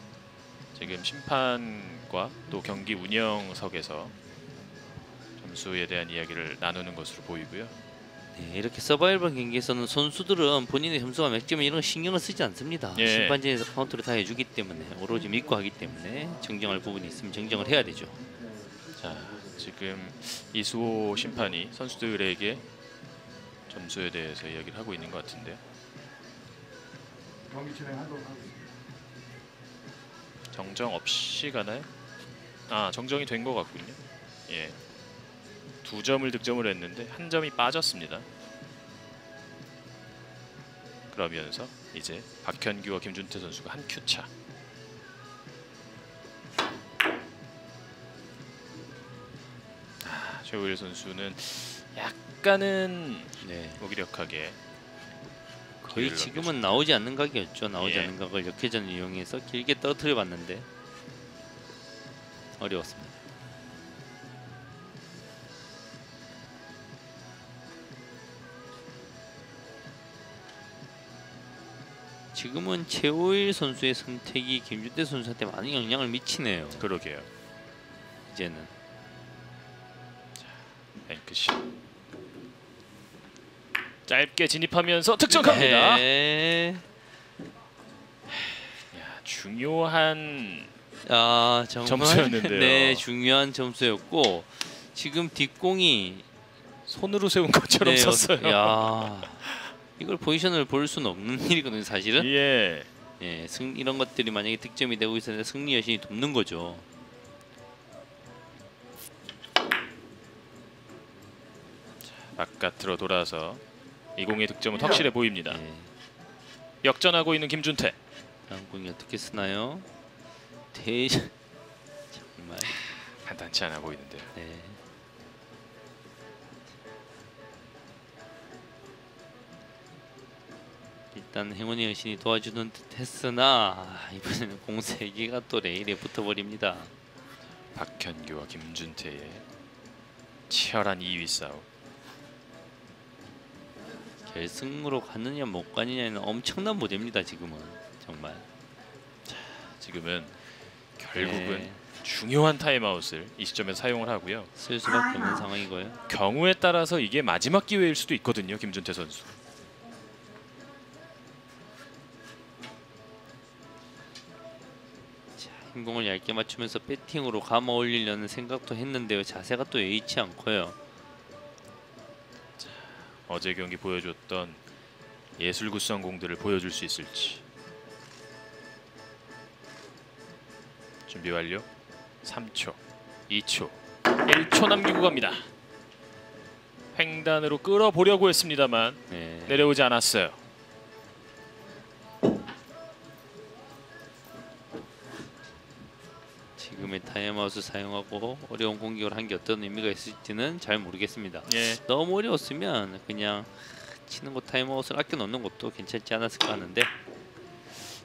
지금 심판과 또 경기 운영석에서 점수에 대한 이야기를 나누는 것으로 보이고요. 네, 이렇게 서바이벌 경기에서는 선수들은 본인의 점수가 몇 점에 이런 거 신경을 쓰지 않습니다. 예. 심판진에서 카운트를 다 해주기 때문에 오로지 믿고 하기 때문에 정정할 부분이 있으면 정정을 해야 되죠. 자, 지금 이수호 심판이 선수들에게 점수에 대해서 이야기를 하고 있는 것 같은데요. 경기 진행하도록 하겠습니다. 정정 없이 가나요? 아, 정정이 된 것 같군요. 예. 두 점을 득점을 했는데 한 점이 빠졌습니다. 그러면서 이제 박현규와 김준태 선수가 한 큐 차. 최우일 선수는 약간은 네. 무기력하게 거의 지금은 나오지 않는 각이었죠. 나오지 예. 않는 각을 역회전을 이용해서 길게 떨어뜨려 봤는데 어려웠습니다. 지금은 최오일 선수의 선택이 김준태 선수한테 많은 영향을 미치네요. 그러게요. 이제는 뱅크샷. 짧게 진입하면서 득점합니다. 네. 야, 중요한 아 정말 점수였는데요. 네 중요한 점수였고 지금 뒷공이 손으로 세운 것처럼 네, 썼어요. 야 이걸 포지션을 볼 수는 없는 [LAUGHS] 일이거든요 사실은. 예. 예, 승 이런 것들이 만약에 득점이 되고 있었는데 승리 여신이 돕는 거죠. 바깥으로 돌아서 이 공의 득점은 확실해 보입니다. 예, 역전하고 있는 김준태. 다음 공이 어떻게 쓰나요? 대 [LAUGHS] 정말 간단치 않아 보이는데요. 네. 일단 행운의 여신이 도와주는 듯 했으나 이번에는 공세 개가 또 레일에 붙어버립니다. 박현규와 김준태의 치열한 2위 싸움. 결승으로 가느냐 못 가느냐는 엄청난 문제입니다. 지금은 정말. 지금은 결국은 네, 중요한 타임아웃을 이 시점에 사용을 하고요. 쓸 수밖에 없는 상황이고요. 경우에 따라서 이게 마지막 기회일 수도 있거든요. 김준태 선수. 자, 힘공을 얇게 맞추면서 배팅으로 감아 올리려는 생각도 했는데요. 자세가 또 여의치 않고요. 어제 경기 보여줬던 예술 구성 공들을 보여줄 수 있을지. 준비 완료. 3초, 2초, 1초 남기고 갑니다. 횡단으로 끌어보려고 했습니다만 네. 내려오지 않았어요. 지금의 타임아웃을 사용하고 어려운 공격을 한 게 어떤 의미가 있을지는 잘 모르겠습니다. 예, 너무 어려웠으면 그냥 치는 거 타임아웃을 아껴 놓는 것도 괜찮지 않았을까 하는데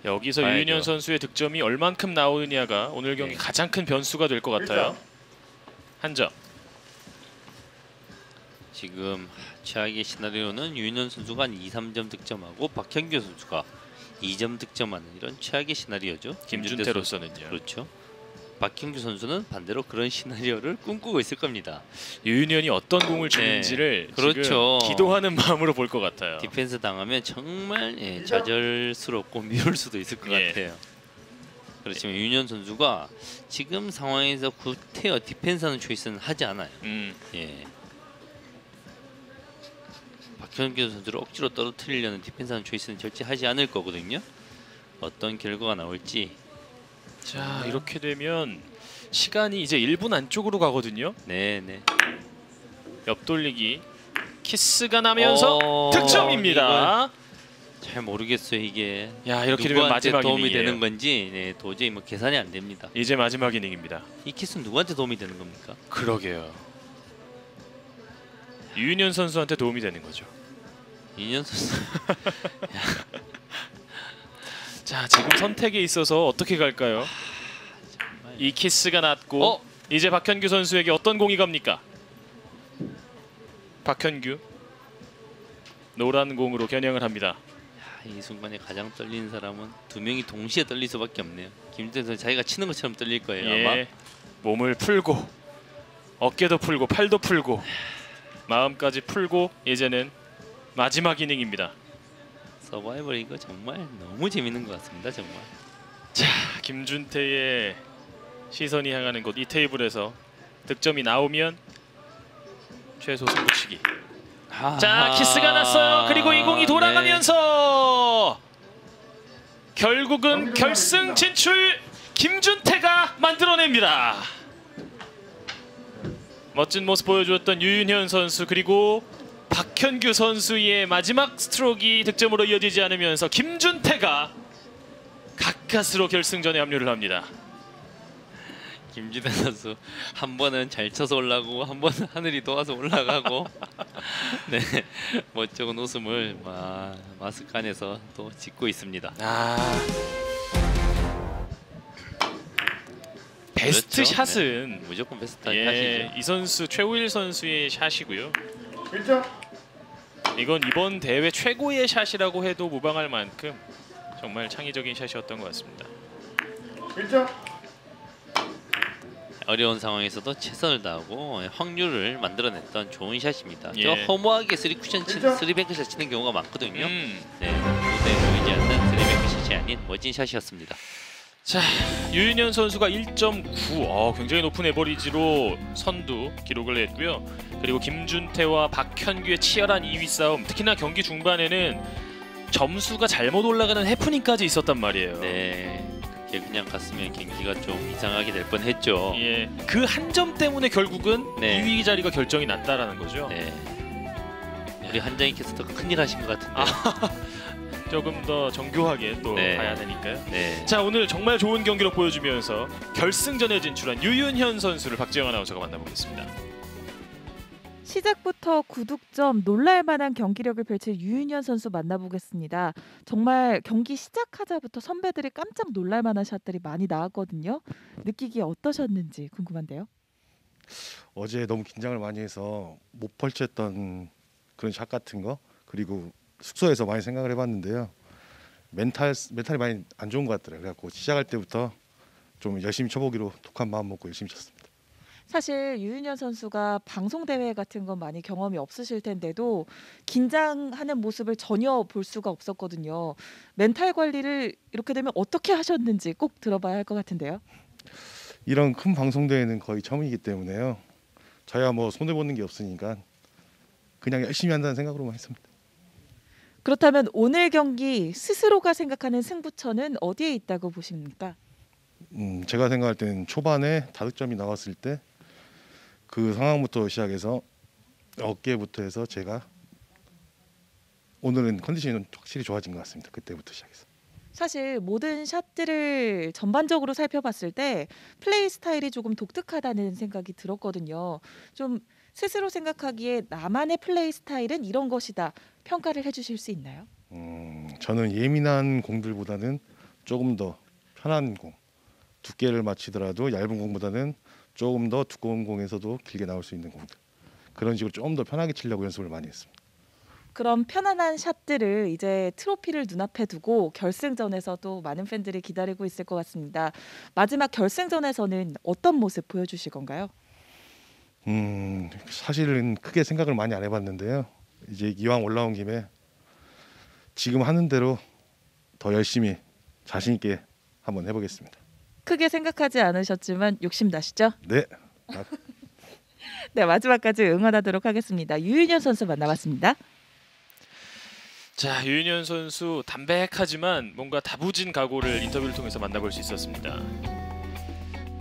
여기서 봐야죠. 유인현 선수의 득점이 얼만큼 나오느냐가 오늘 경기 네. 가장 큰 변수가 될 것 같아요. 한 점. 지금 최악의 시나리오는 유인현 선수가 한 2, 3점 득점하고 박현규 선수가 2점 득점하는 이런 최악의 시나리오죠. 김준태 김준태로서는요. 그렇죠. 박현규 선수는 반대로 그런 시나리오를 [LAUGHS] 꿈꾸고 있을 겁니다. 유인현이 어떤 공을 주는지를 그렇죠. 지금 기도하는 마음으로 볼 것 같아요. 디펜스 당하면 정말 예, 좌절스럽고 미울 수도 있을 것 예. 같아요. 그렇지만 유인현 선수가 지금 상황에서 구태여 디펜스하는 choice는 하지 않아요. 음, 예. 박현규 선수를 억지로 떨어뜨리려는 디펜스하는 초이스는 절대 하지 않을 거거든요. 어떤 결과가 나올지 자 이렇게 되면 시간이 이제 1분 안쪽으로 가거든요. 네네 옆돌리기 키스가 나면서 어, 득점입니다. 잘 모르겠어요 이게 야 이렇게 되면 마지막 도움이 이닝이에요. 되는 건지 네, 도저히 뭐 계산이 안 됩니다. 이제 마지막 이닝입니다. 이 키스는 누구한테 도움이 되는 겁니까? 그러게요. 유윤현 선수한테 도움이 되는 거죠. 이년 선수 [LAUGHS] 자 지금 선택에 있어서 어떻게 갈까요? 이 키스가 났고 어? 이제 박현규 선수에게 어떤 공이 갑니까? 박현규 노란 공으로 겨냥을 합니다. 야, 이 순간에 가장 떨리는 사람은 두 명이 동시에 떨릴 수밖에 없네요. 김준태 선수 자기가 치는 것처럼 떨릴 거예요 아마. 예, 몸을 풀고 어깨도 풀고 팔도 풀고 마음까지 풀고 이제는 마지막 이닝입니다. 서바이벌 이거 정말 너무 재밌는 것 같습니다 정말. 김준태의 시선이 향하는 곳 이 테이블에서 득점이 나오면 최소 승부치기. 자 키스가 났어요. 그리고 이 공이 돌아가면서 결국은 결승 진출 김준태가 만들어냅니다. 멋진 모습 보여주었던 유윤현 선수 그리고 박현규 선수의 마지막 스트로크가 득점으로 이어지지 않으면서 김준태가 가까스로 결승전에 합류를 합니다. 김준태 선수 한 번은 잘 쳐서 올라가고 한 번은 하늘이 도와서 올라가고 [LAUGHS] 네 멋쩍은 웃음을 마, 마스크 안에서 또 짓고 있습니다. 아 베스트 그렇죠. 샷은 무조건 베스트 예, 하시죠. 이 선수 최우일 선수의 샷이고요. 1점 이건 이번 대회 최고의 샷이라고 해도 무방할 만큼 정말 창의적인 샷이었던 것 같습니다. 1점 어려운 상황에서도 최선을 다하고 확률을 만들어냈던 좋은 샷입니다. 예. 저 허무하게 쓰리 쿠션 치, 그렇죠. three bank shot 치는 경우가 많거든요. 음. 네, 무대에 보이지 않는 three bank shot이 아닌 멋진 샷이었습니다. 자 유윤현 선수가 1.9 어, 굉장히 높은 에버리지로 선두 기록을 냈고요. 그리고 김준태와 박현규의 치열한 2위 싸움 특히나 경기 중반에는 점수가 잘못 올라가는 해프닝까지 있었단 말이에요. 네, 그게 그냥 갔으면 경기가 좀 이상하게 될 뻔했죠. 예, 그 한 점 때문에 결국은 네. 2위 자리가 결정이 났다라는 거죠. 네. 우리 캐스터가 큰일 하신 것 같은데. 아. 조금 더 정교하게 또 네. 봐야 되니까요. 네. 자 오늘 정말 좋은 경기로 보여주면서 결승전에 진출한 유윤현 선수를 박재영 아나운서가 만나보겠습니다. 시작부터 구득점 놀랄 만한 경기력을 펼칠 유윤현 선수 만나보겠습니다. 정말 경기 시작하자부터 선배들이 깜짝 놀랄 만한 샷들이 많이 나왔거든요. 느끼기 어떠셨는지 궁금한데요. 어제 너무 긴장을 많이 해서 못 펼쳤던 그런 샷 같은 거 그리고 숙소에서 많이 생각을 해봤는데요. 멘탈 멘탈이 많이 안 좋은 것 같더라고요. 그래갖고 시작할 때부터 좀 열심히 쳐보기로 독한 마음 먹고 열심히 쳤습니다. 사실 유윤현 선수가 방송 대회 같은 건 많이 경험이 없으실 텐데도 긴장하는 모습을 전혀 볼 수가 없었거든요. 멘탈 관리를 이렇게 되면 어떻게 하셨는지 꼭 들어봐야 할 것 같은데요. 이런 큰 방송 대회는 거의 처음이기 때문에요. 저야 뭐 손해 보는 게 없으니까 그냥 열심히 한다는 생각으로만 했습니다 그렇다면 오늘 경기 스스로가 생각하는 승부처는 어디에 있다고 보십니까? 음, 제가 생각할 때는 초반에 다득점이 나왔을 때 그 상황부터 시작해서 어깨부터 해서 제가 오늘은 컨디션이 좀 확실히 좋아진 것 같습니다. 그때부터 시작해서. 사실 모든 샷들을 전반적으로 살펴봤을 때 플레이 스타일이 조금 독특하다는 생각이 들었거든요. 좀 스스로 생각하기에 나만의 플레이 스타일은 이런 것이다 평가를 해주실 수 있나요? 음, 저는 예민한 공들보다는 조금 더 편한 공, 두께를 맞추더라도 얇은 공보다는 조금 더 두꺼운 공에서도 길게 나올 수 있는 공들 그런 식으로 좀더 편하게 치려고 연습을 많이 했습니다. 그럼 편안한 샷들을 이제 트로피를 눈앞에 두고 결승전에서도 많은 팬들이 기다리고 있을 것 같습니다. 마지막 결승전에서는 어떤 모습 보여주실 건가요? 음, 사실은 크게 생각을 많이 안 해봤는데요. 이제 이왕 올라온 김에 지금 하는 대로 더 열심히 자신 있게 한번 해보겠습니다. 크게 생각하지 않으셨지만 욕심 나시죠? 네, [LAUGHS] 네 마지막까지 응원하도록 하겠습니다. 유윤현 선수 만나봤습니다. 자 유윤현 선수 담백하지만 뭔가 다부진 각오를 인터뷰를 통해서 만나볼 수 있었습니다.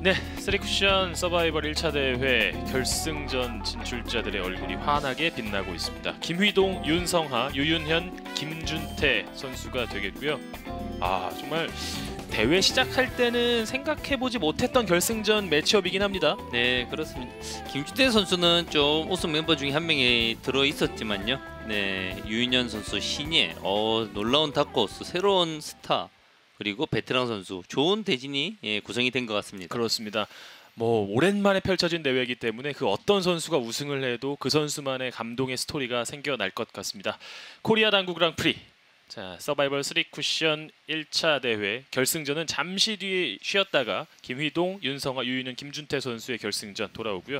네, 쓰리쿠션 서바이벌 1차 대회 결승전 진출자들의 얼굴이 환하게 빛나고 있습니다. 김휘동, 윤성하, 유인현, 김준태 선수가 되겠고요. 아 정말 대회 시작할 때는 생각해보지 못했던 결승전 matchup이긴 합니다. 네 그렇습니다. 김준태 선수는 좀 우승 멤버 중에 한 명이 들어 있었지만요. 네 유인현 선수 신예, 어 놀라운 다크호스, 새로운 스타 그리고 베테랑 선수 좋은 대진이 예, 구성이 된 것 같습니다. 그렇습니다. 뭐 오랜만에 펼쳐진 대회이기 때문에 그 어떤 선수가 우승을 해도 그 선수만의 감동의 스토리가 생겨날 것 같습니다. 코리아 당구 그랑프리 자 서바이벌 3 쿠션 1차 대회 결승전은 잠시 뒤에 쉬었다가 김휘동, 윤성화, 유인은, 김준태 선수의 결승전 돌아오고요.